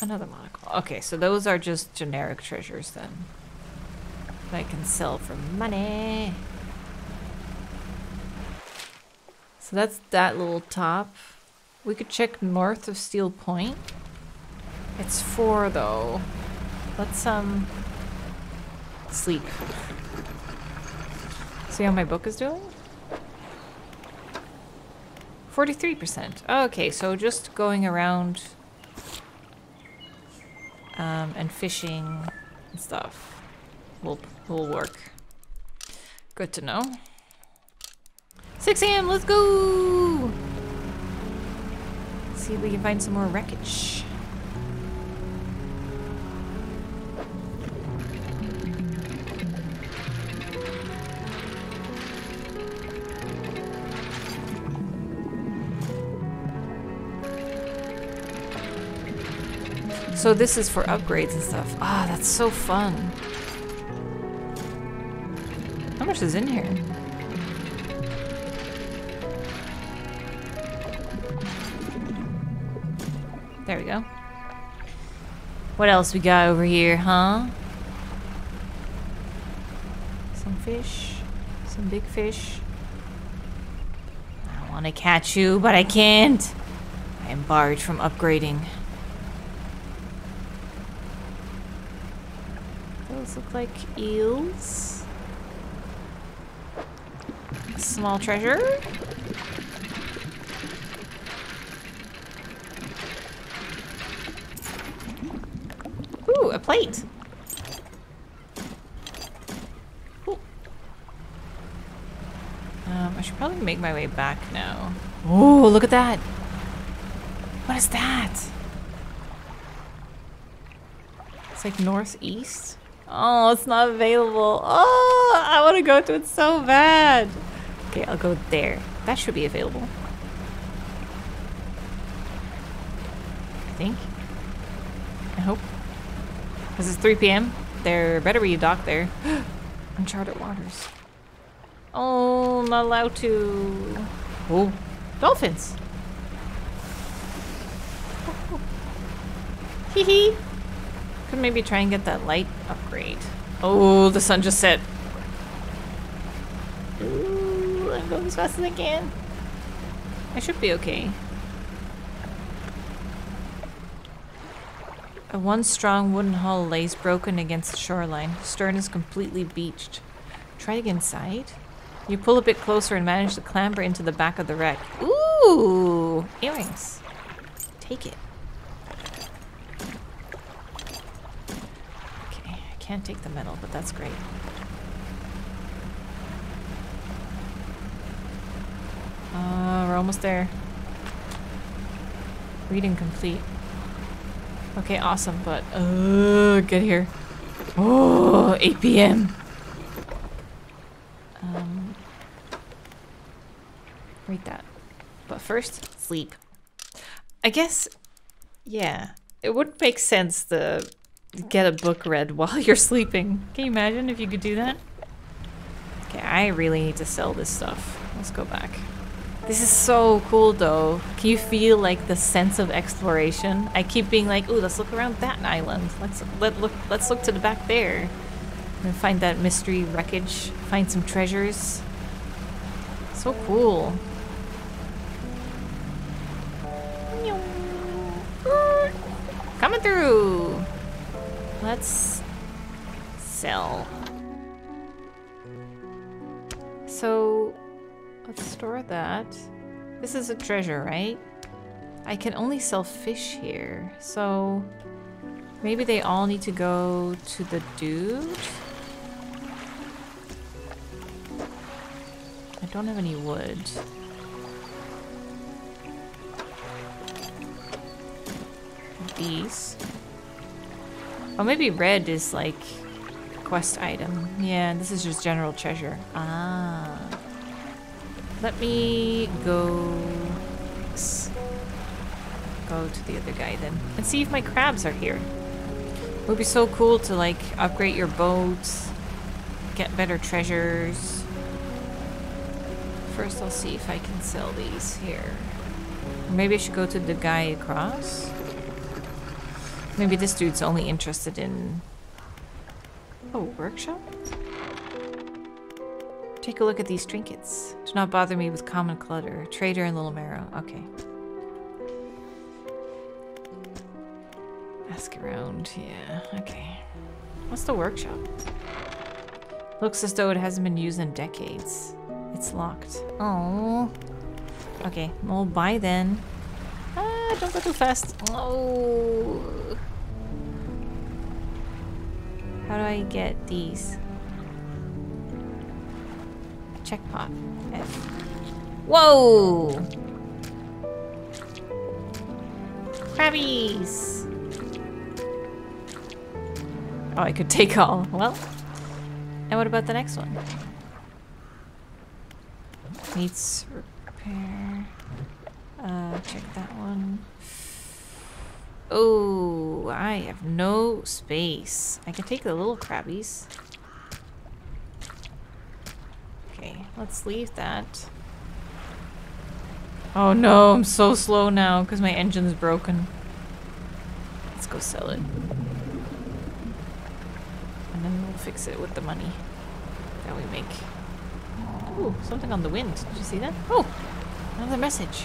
Another monocle. Okay, so those are just generic treasures then. That I can sell for money. So that's that little top. We could check north of Steel Point. It's four though. Let's um sleep. See how my book is doing? 43%. Okay, so just going around um, and fishing and stuff will will work. Good to know. 6 a.m. Let's go. see if we can find some more wreckage. So this is for upgrades and stuff. Ah, that's so fun. How much is in here? There we go. What else we got over here, huh? Some fish. Some big fish. I want to catch you, but I can't. I am barred from upgrading. Those like eels. Small treasure. Ooh, a plate. Um, I should probably make my way back now. Oh, look at that. What is that? It's like northeast. Oh, it's not available. Oh, I want to go to it so bad. Okay, I'll go there. That should be available. I think. I hope. Because it's 3 p.m. There better be a dock there. Uncharted waters. Oh, not allowed to. Oh, dolphins. Hee hee. Could maybe try and get that light upgrade. Oh, the sun just set. Ooh, I'm going as fast as I can. I should be okay. A one strong wooden hull lays broken against the shoreline. Stern is completely beached. Try to get inside. You pull a bit closer and manage to clamber into the back of the wreck. Ooh! Earrings. Take it. Okay, I can't take the metal, but that's great. Uh, we're almost there. Reading complete. Okay, awesome, but uh, get here. Oh, 8 p.m. Um, read that. But first, sleep. I guess, yeah, it would make sense to get a book read while you're sleeping. Can you imagine if you could do that? Okay, I really need to sell this stuff. Let's go back. This is so cool though. Can you feel like the sense of exploration? I keep being like, ooh, let's look around that island. Let's let look let's look to the back there. And find that mystery wreckage. Find some treasures. So cool. Coming through. Let's sell. So Let's store that. This is a treasure, right? I can only sell fish here, so maybe they all need to go to the dude? I don't have any wood. These. Oh, maybe red is like quest item. Yeah, this is just general treasure. Ah. Let me go go to the other guy then and see if my crabs are here. It would be so cool to like upgrade your boats, get better treasures. First I'll see if I can sell these here. maybe I should go to the guy across. Maybe this dude's only interested in... Oh, workshop? Take a look at these trinkets. Do not bother me with common clutter. Trader and Little Marrow. Okay. Ask around. Yeah, okay. What's the workshop? Looks as though it hasn't been used in decades. It's locked. Oh. Okay, we'll buy then. Ah, don't go too fast. Oh. How do I get these? Check pot. Whoa! Crabbies! Oh, I could take all. Well. And what about the next one? Needs repair. Uh, check that one. Oh, I have no space. I can take the little crabbies. Okay, let's leave that. Oh no, I'm so slow now because my engine's broken. Let's go sell it. And then we'll fix it with the money that we make. Ooh, something on the wind. Did you see that? Oh, another message.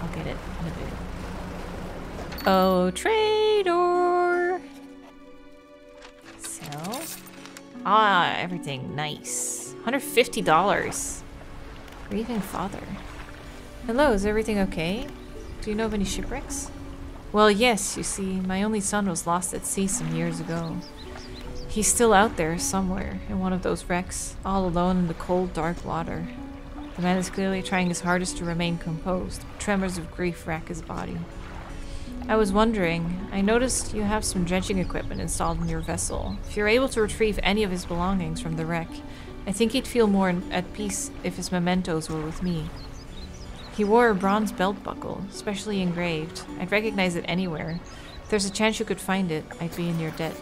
I'll get it in a bit. Oh, trader! Sell. Ah, everything. Nice. $150. Grieving father. Hello, is everything okay? Do you know of any shipwrecks? Well, yes, you see, my only son was lost at sea some years ago. He's still out there somewhere in one of those wrecks, all alone in the cold, dark water. The man is clearly trying his hardest to remain composed. Tremors of grief rack his body. I was wondering, I noticed you have some dredging equipment installed in your vessel. If you're able to retrieve any of his belongings from the wreck, I think he'd feel more at peace if his mementos were with me. He wore a bronze belt buckle, specially engraved. I'd recognize it anywhere. If there's a chance you could find it, I'd be in your debt.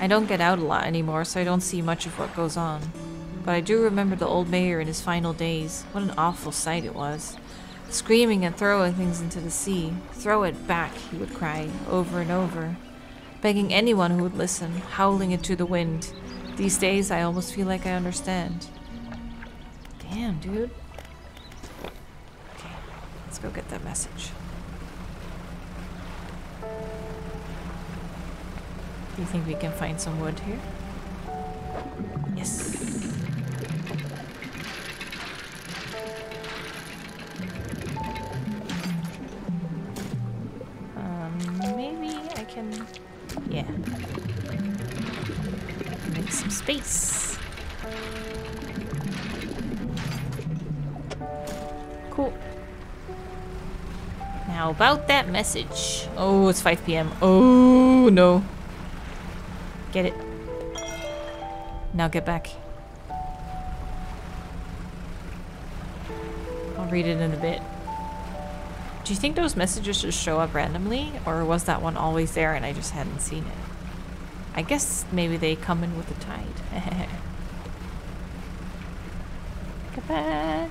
I don't get out a lot anymore, so I don't see much of what goes on. But I do remember the old mayor in his final days. What an awful sight it was. Screaming and throwing things into the sea. Throw it back, he would cry, over and over. Begging anyone who would listen, howling into the wind. These days, I almost feel like I understand. Damn, dude. Okay, let's go get that message. Do you think we can find some wood here? Yes. Can... Yeah. Make some space. Cool. Now about that message. Oh, it's 5 p.m. Oh, no. Get it. Now get back. I'll read it in a bit. Do you think those messages just show up randomly? Or was that one always there and I just hadn't seen it? I guess maybe they come in with the tide. get back.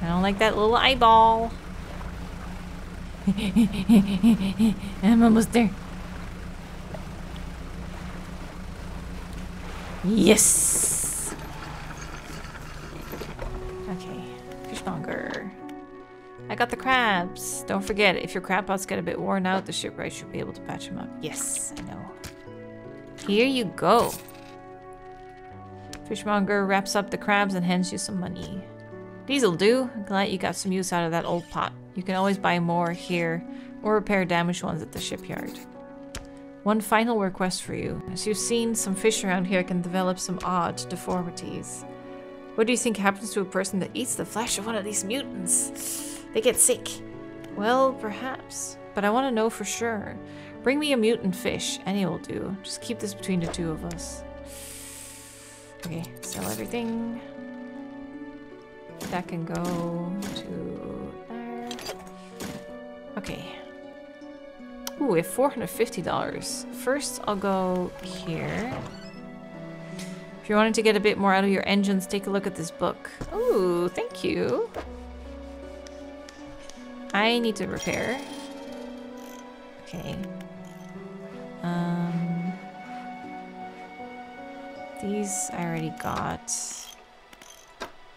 I don't like that little eyeball. I'm almost there. Yes! Okay, fishmonger. I got the crabs. Don't forget, if your crab pots get a bit worn out, the shipwright should be able to patch them up. Yes, I know. Here you go. Fishmonger wraps up the crabs and hands you some money. These'll do. Glad you got some use out of that old pot. You can always buy more here or repair damaged ones at the shipyard. One final request for you. As you've seen, some fish around here can develop some odd deformities. What do you think happens to a person that eats the flesh of one of these mutants? They get sick. Well, perhaps. But I want to know for sure. Bring me a mutant fish. Any will do. Just keep this between the two of us. Okay, sell everything. That can go to there. Okay. Ooh, we have $450. First, I'll go here. If you're wanting to get a bit more out of your engines, take a look at this book. Ooh, thank you. I need to repair. Okay. Um, these I already got.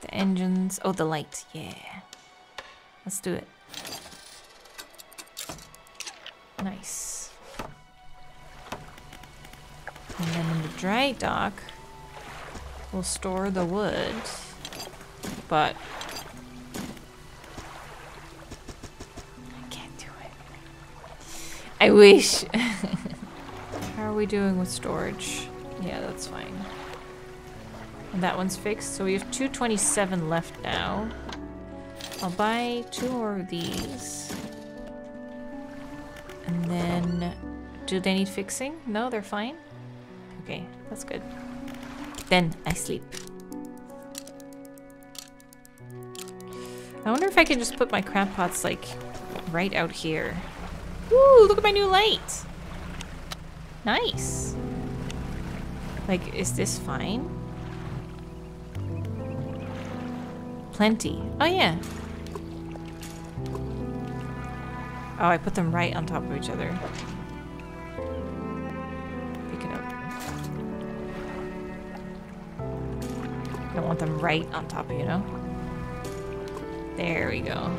The engines. Oh, the light. Yeah. Let's do it. Nice. And then in the dry dock, we'll store the wood. But I wish. How are we doing with storage? Yeah, that's fine. And that one's fixed. So we have 227 left now. I'll buy two more of these. And then, do they need fixing? No, they're fine? Okay, that's good. Then I sleep. I wonder if I can just put my crab pots like right out here. Ooh, look at my new light. Nice. Like, is this fine? Plenty. Oh, yeah. Oh, I put them right on top of each other. Pick it up. I want them right on top you know? There we go.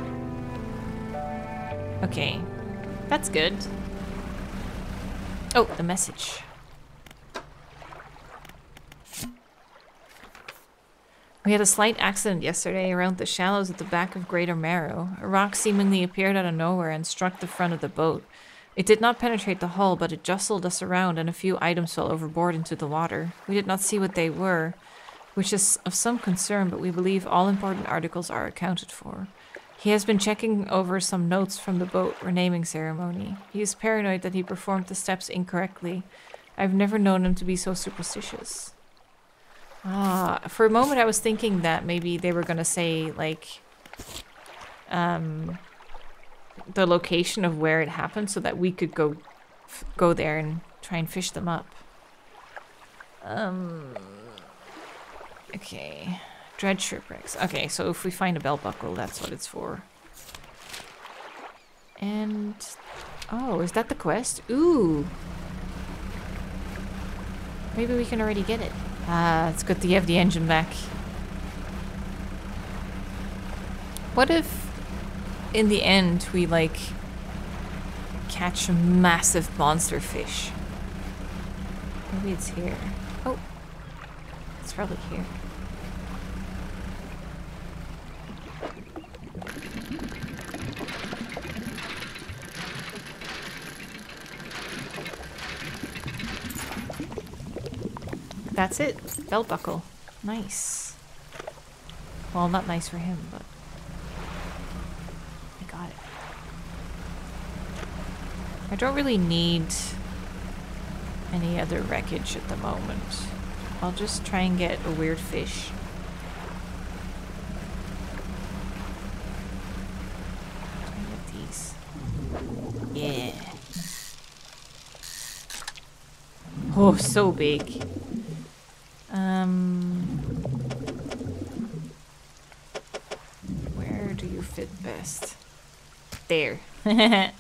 Okay. That's good. Oh, the message. We had a slight accident yesterday around the shallows at the back of Greater Marrow. A rock seemingly appeared out of nowhere and struck the front of the boat. It did not penetrate the hull, but it jostled us around and a few items fell overboard into the water. We did not see what they were, which is of some concern, but we believe all important articles are accounted for. He has been checking over some notes from the boat renaming ceremony. He is paranoid that he performed the steps incorrectly. I've never known him to be so superstitious. Ah, for a moment I was thinking that maybe they were gonna say like um the location of where it happened so that we could go go there and try and fish them up. Um Okay. Dread shipwrecks. Okay, so if we find a belt buckle, that's what it's for. And... Oh, is that the quest? Ooh! Maybe we can already get it. Ah, it's good to have the engine back. What if, in the end, we, like, catch a massive monster fish? Maybe it's here. Oh! It's probably here. That's it. Belt buckle. Nice. Well, not nice for him, but... I got it. I don't really need any other wreckage at the moment. I'll just try and get a weird fish. these. Yeah. Oh, so big. Um, where do you fit best? There.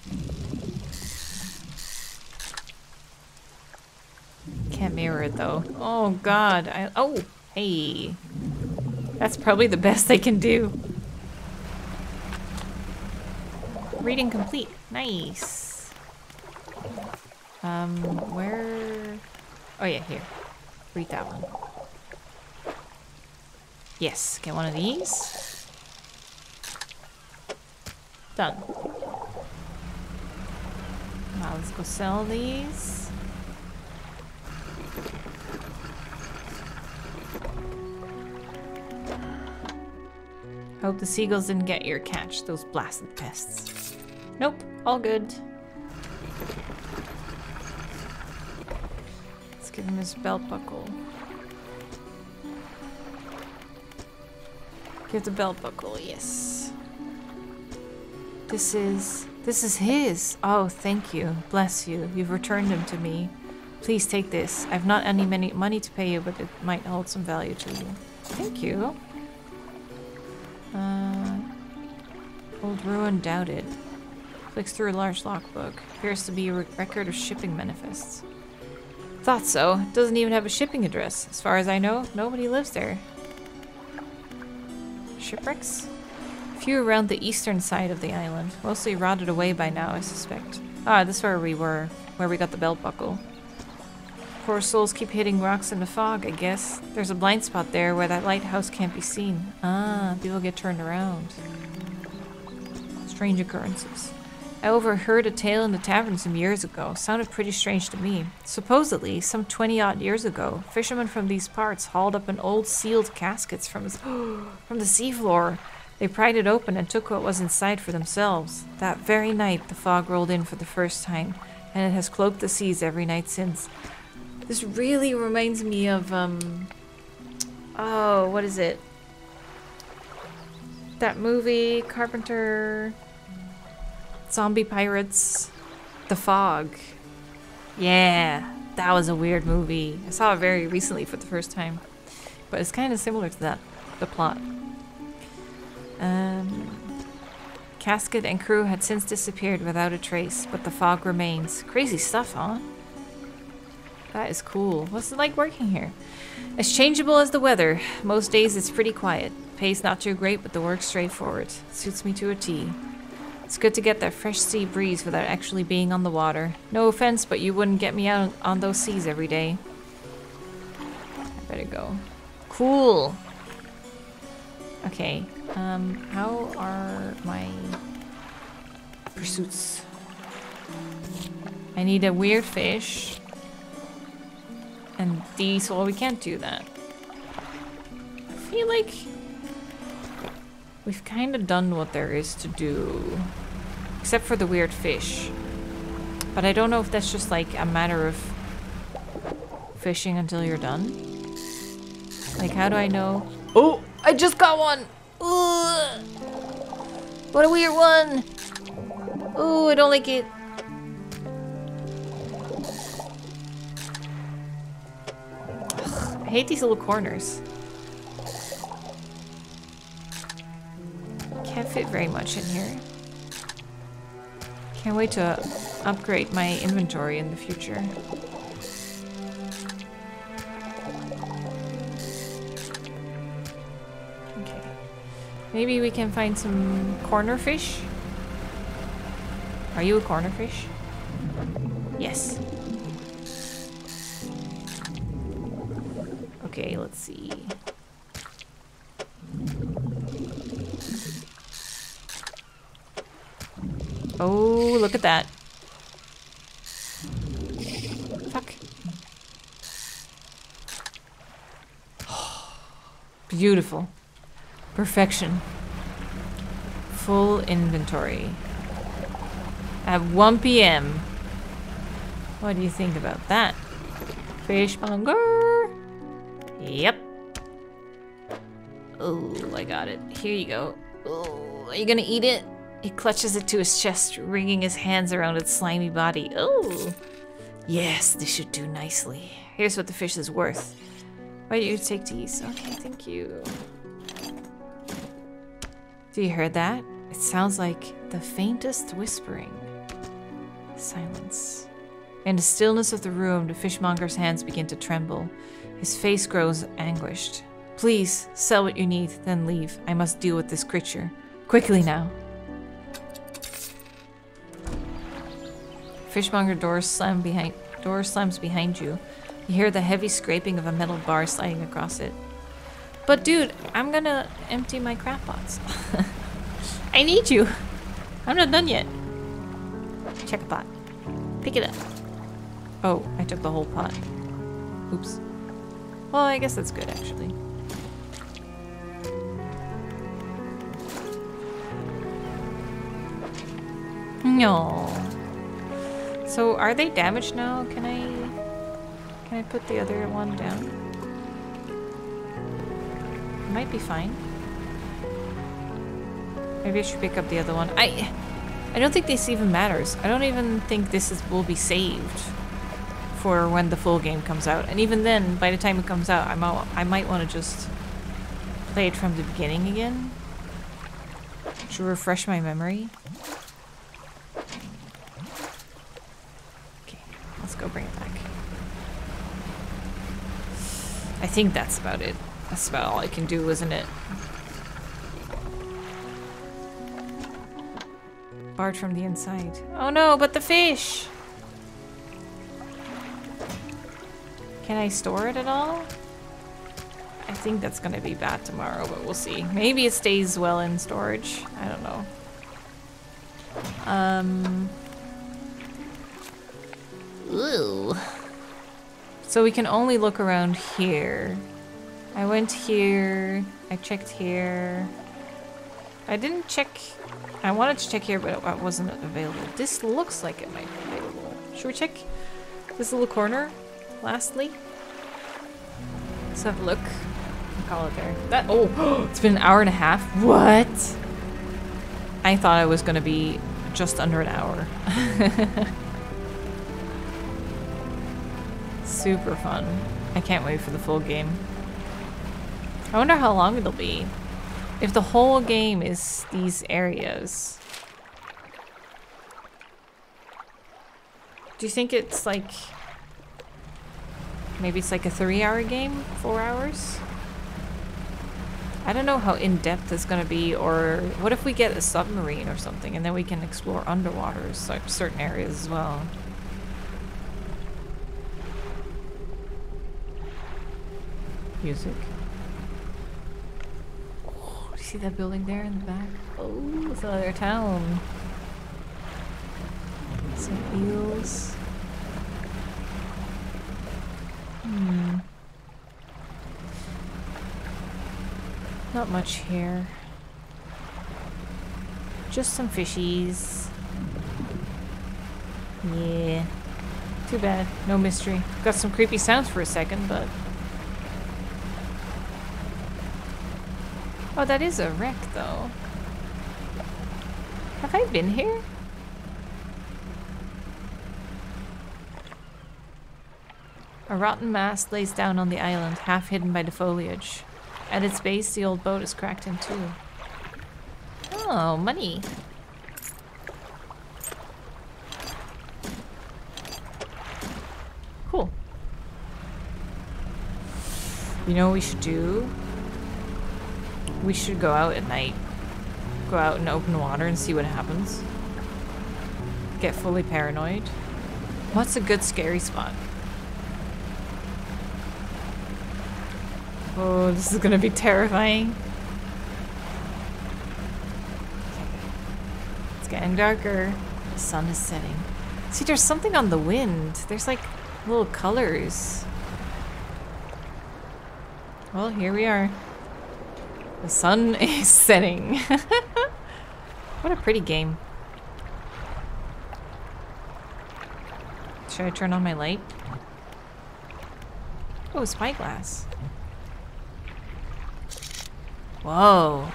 Can't mirror it though. Oh god. I oh hey. That's probably the best I can do. Reading complete. Nice. Um, where? Oh yeah, here. Read that one. Yes, get one of these. Done. Now let's go sell these. Hope the seagulls didn't get your catch, those blasted pests. Nope, all good. Give him his belt buckle. Give the belt buckle, yes. This is... This is his. Oh, thank you. Bless you. You've returned him to me. Please take this. I've not any many money to pay you, but it might hold some value to you. Thank you. Uh, old ruin doubted. Clicks through a large logbook. Appears to be a record of shipping manifests. Thought so. Doesn't even have a shipping address. As far as I know, nobody lives there. Shipwrecks? Few around the eastern side of the island. Mostly rotted away by now, I suspect. Ah, this is where we were. Where we got the belt buckle. Poor souls keep hitting rocks in the fog, I guess. There's a blind spot there where that lighthouse can't be seen. Ah, people get turned around. Strange occurrences. I overheard a tale in the tavern some years ago. Sounded pretty strange to me. Supposedly, some 20 odd years ago, fishermen from these parts hauled up an old sealed caskets from, from the seafloor. They pried it open and took what was inside for themselves. That very night, the fog rolled in for the first time, and it has cloaked the seas every night since. This really reminds me of, um... Oh, what is it? That movie, Carpenter... Zombie Pirates, The Fog. Yeah, that was a weird movie. I saw it very recently for the first time. But it's kind of similar to that, the plot. Um, Casket and crew had since disappeared without a trace, but the fog remains. Crazy stuff, huh? That is cool. What's it like working here? As changeable as the weather. Most days it's pretty quiet. Pay's not too great, but the work's straightforward. Suits me to a T. It's good to get that fresh sea breeze without actually being on the water. No offense, but you wouldn't get me out on those seas every day. I better go. Cool. Okay. Um, how are my pursuits? I need a weird fish. And these, well, we can't do that. I feel like We've kind of done what there is to do. Except for the weird fish. But I don't know if that's just like a matter of fishing until you're done. Like, how do I know? Oh, I just got one! Ugh. What a weird one! Oh, I don't like it. Ugh, I hate these little corners. Can't fit very much in here. Can't wait to upgrade my inventory in the future. Okay. Maybe we can find some corner fish? Are you a corner fish? Yes. Okay, let's see. Oh, look at that. Fuck. Beautiful. Perfection. Full inventory. At 1 p.m. What do you think about that? Fishmonger? Yep. Oh, I got it. Here you go. Oh, are you gonna eat it? He clutches it to his chest, wringing his hands around its slimy body. Oh, yes, this should do nicely. Here's what the fish is worth. Why don't you take these? Okay, thank you. Do you hear that? It sounds like the faintest whispering. Silence. In the stillness of the room, the fishmonger's hands begin to tremble. His face grows anguished. Please, sell what you need, then leave. I must deal with this creature. Quickly now. Fishmonger door slam behind door slams behind you. You hear the heavy scraping of a metal bar sliding across it. But dude, I'm gonna empty my crab pots. I need you. I'm not done yet. Check a pot. Pick it up. Oh, I took the whole pot. Oops. Well, I guess that's good actually. No. So are they damaged now? Can I can I put the other one down? Might be fine. Maybe I should pick up the other one. I I don't think this even matters. I don't even think this is will be saved for when the full game comes out. And even then, by the time it comes out, I might I might want to just play it from the beginning again to refresh my memory. go bring it back. I think that's about it. That's about all I can do, isn't it? Barred from the inside. Oh no, but the fish! Can I store it at all? I think that's gonna be bad tomorrow, but we'll see. Maybe it stays well in storage. I don't know. Um. Ooh. So we can only look around here. I went here. I checked here. I didn't check. I wanted to check here, but it wasn't available. This looks like it might be available. Should we check this little corner? Lastly, let's have a look. I'll call it there. That oh, it's been an hour and a half. What? I thought I was gonna be just under an hour. Super fun. I can't wait for the full game. I wonder how long it'll be. If the whole game is these areas. Do you think it's like... Maybe it's like a three hour game? Four hours? I don't know how in-depth it's gonna be, or what if we get a submarine or something and then we can explore underwater certain areas as well. Music. Oh, see that building there in the back? Oh, it's another town. Some eels. Hmm. Not much here. Just some fishies. Yeah. Too bad. No mystery. Got some creepy sounds for a second, but Oh, that is a wreck, though. Have I been here? A rotten mast lays down on the island, half hidden by the foliage. At its base, the old boat is cracked in two. Oh, money. Cool. You know what we should do? We should go out at night. Go out in open water and see what happens. Get fully paranoid. What's a good scary spot? Oh, this is gonna be terrifying. It's getting darker. The sun is setting. See, there's something on the wind. There's like little colors. Well, here we are. The sun is setting. what a pretty game. Should I turn on my light? Oh, spyglass. Whoa.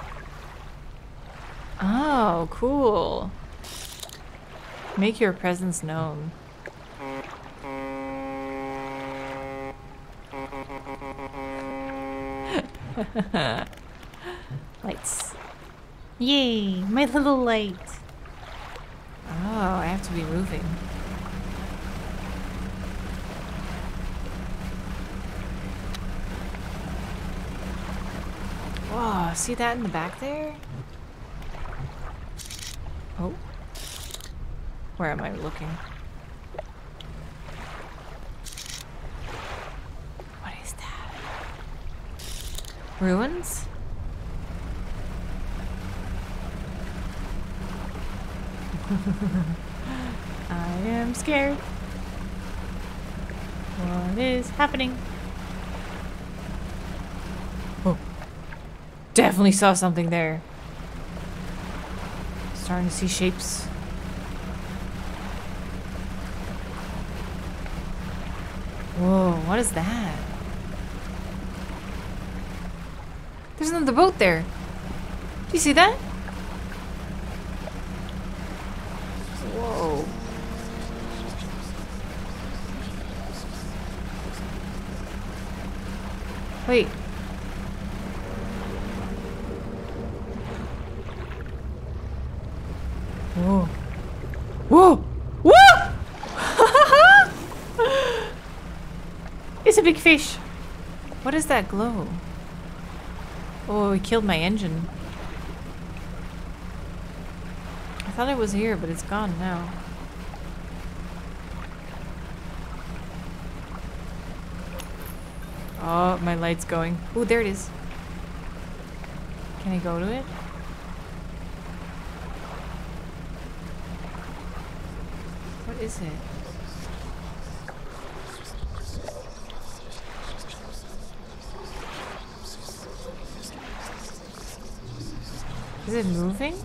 Oh, cool. Make your presence known. Lights. Yay, my little light. Oh, I have to be moving. Whoa, see that in the back there? Oh. Where am I looking? What is that? Ruins? I am scared. What is happening? Oh. Definitely saw something there. Starting to see shapes. Whoa, what is that? There's another boat there. Do you see that? Wait. Whoa. Whoa! Whoa! it's a big fish. What is that glow? Oh, he killed my engine. I thought it was here, but it's gone now. Oh, my light's going. Oh, there it is. Can I go to it? What is it? It moving?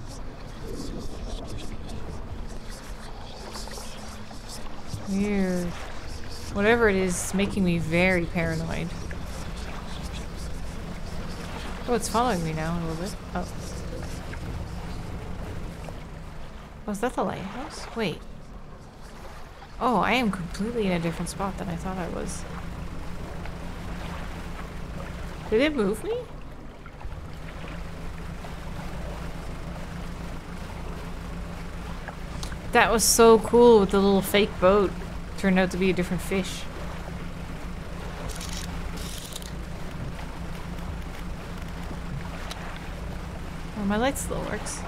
Weird. Whatever it is, it's making me very paranoid. Oh, it's following me now a little bit. Oh. Was oh, that the lighthouse? Wait. Oh, I am completely in a different spot than I thought I was. Did it move me? That was so cool with the little fake boat. Turned out to be a different fish. Oh, my light still works.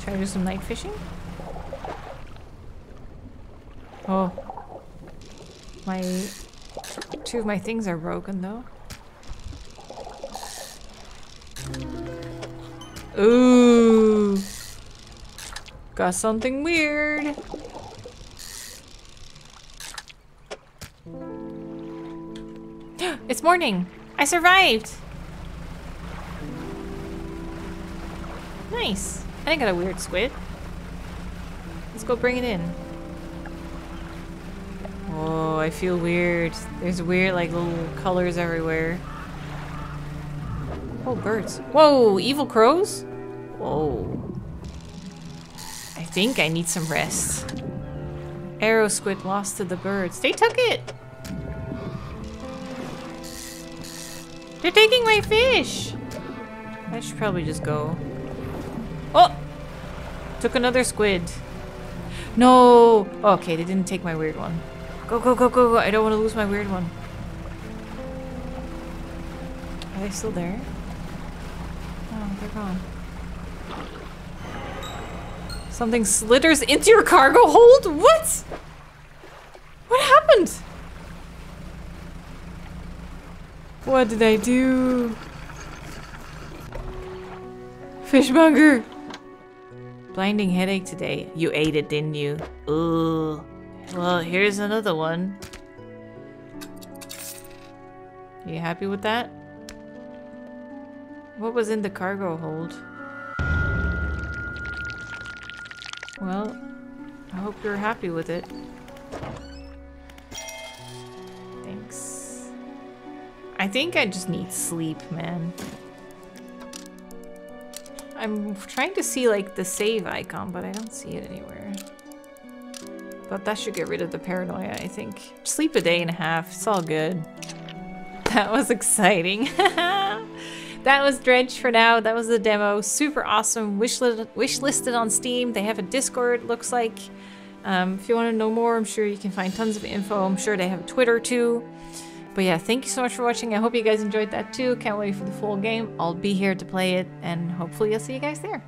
Should I do some night fishing? Oh. My... Two of my things are broken though. Ooh. Got something weird. it's morning. I survived. Nice. I didn't got a weird squid. Let's go bring it in. Oh, I feel weird. There's weird, like, little colors everywhere. Oh, birds. Whoa, evil crows? Whoa. I think I need some rest. Arrow squid lost to the birds. They took it! They're taking my fish! I should probably just go. Oh! Took another squid. No! Okay, they didn't take my weird one. Go, go, go, go, go. I don't want to lose my weird one. Are they still there? They're gone. Something slitters into your cargo hold? What? What happened? What did I do? Fishmonger! Blinding headache today. You ate it, didn't you? Ooh. Well, here's another one. Are you happy with that? What was in the cargo hold? Well, I hope you're happy with it. Thanks. I think I just need sleep, man. I'm trying to see like the save icon, but I don't see it anywhere. But that should get rid of the paranoia, I think. Sleep a day and a half, it's all good. That was exciting. that was Dredge for now. That was the demo. Super awesome. Wish, li wish listed on Steam. They have a Discord, looks like. Um, if you want to know more, I'm sure you can find tons of info. I'm sure they have a Twitter too. But yeah, thank you so much for watching. I hope you guys enjoyed that too. Can't wait for the full game. I'll be here to play it, and hopefully I'll see you guys there.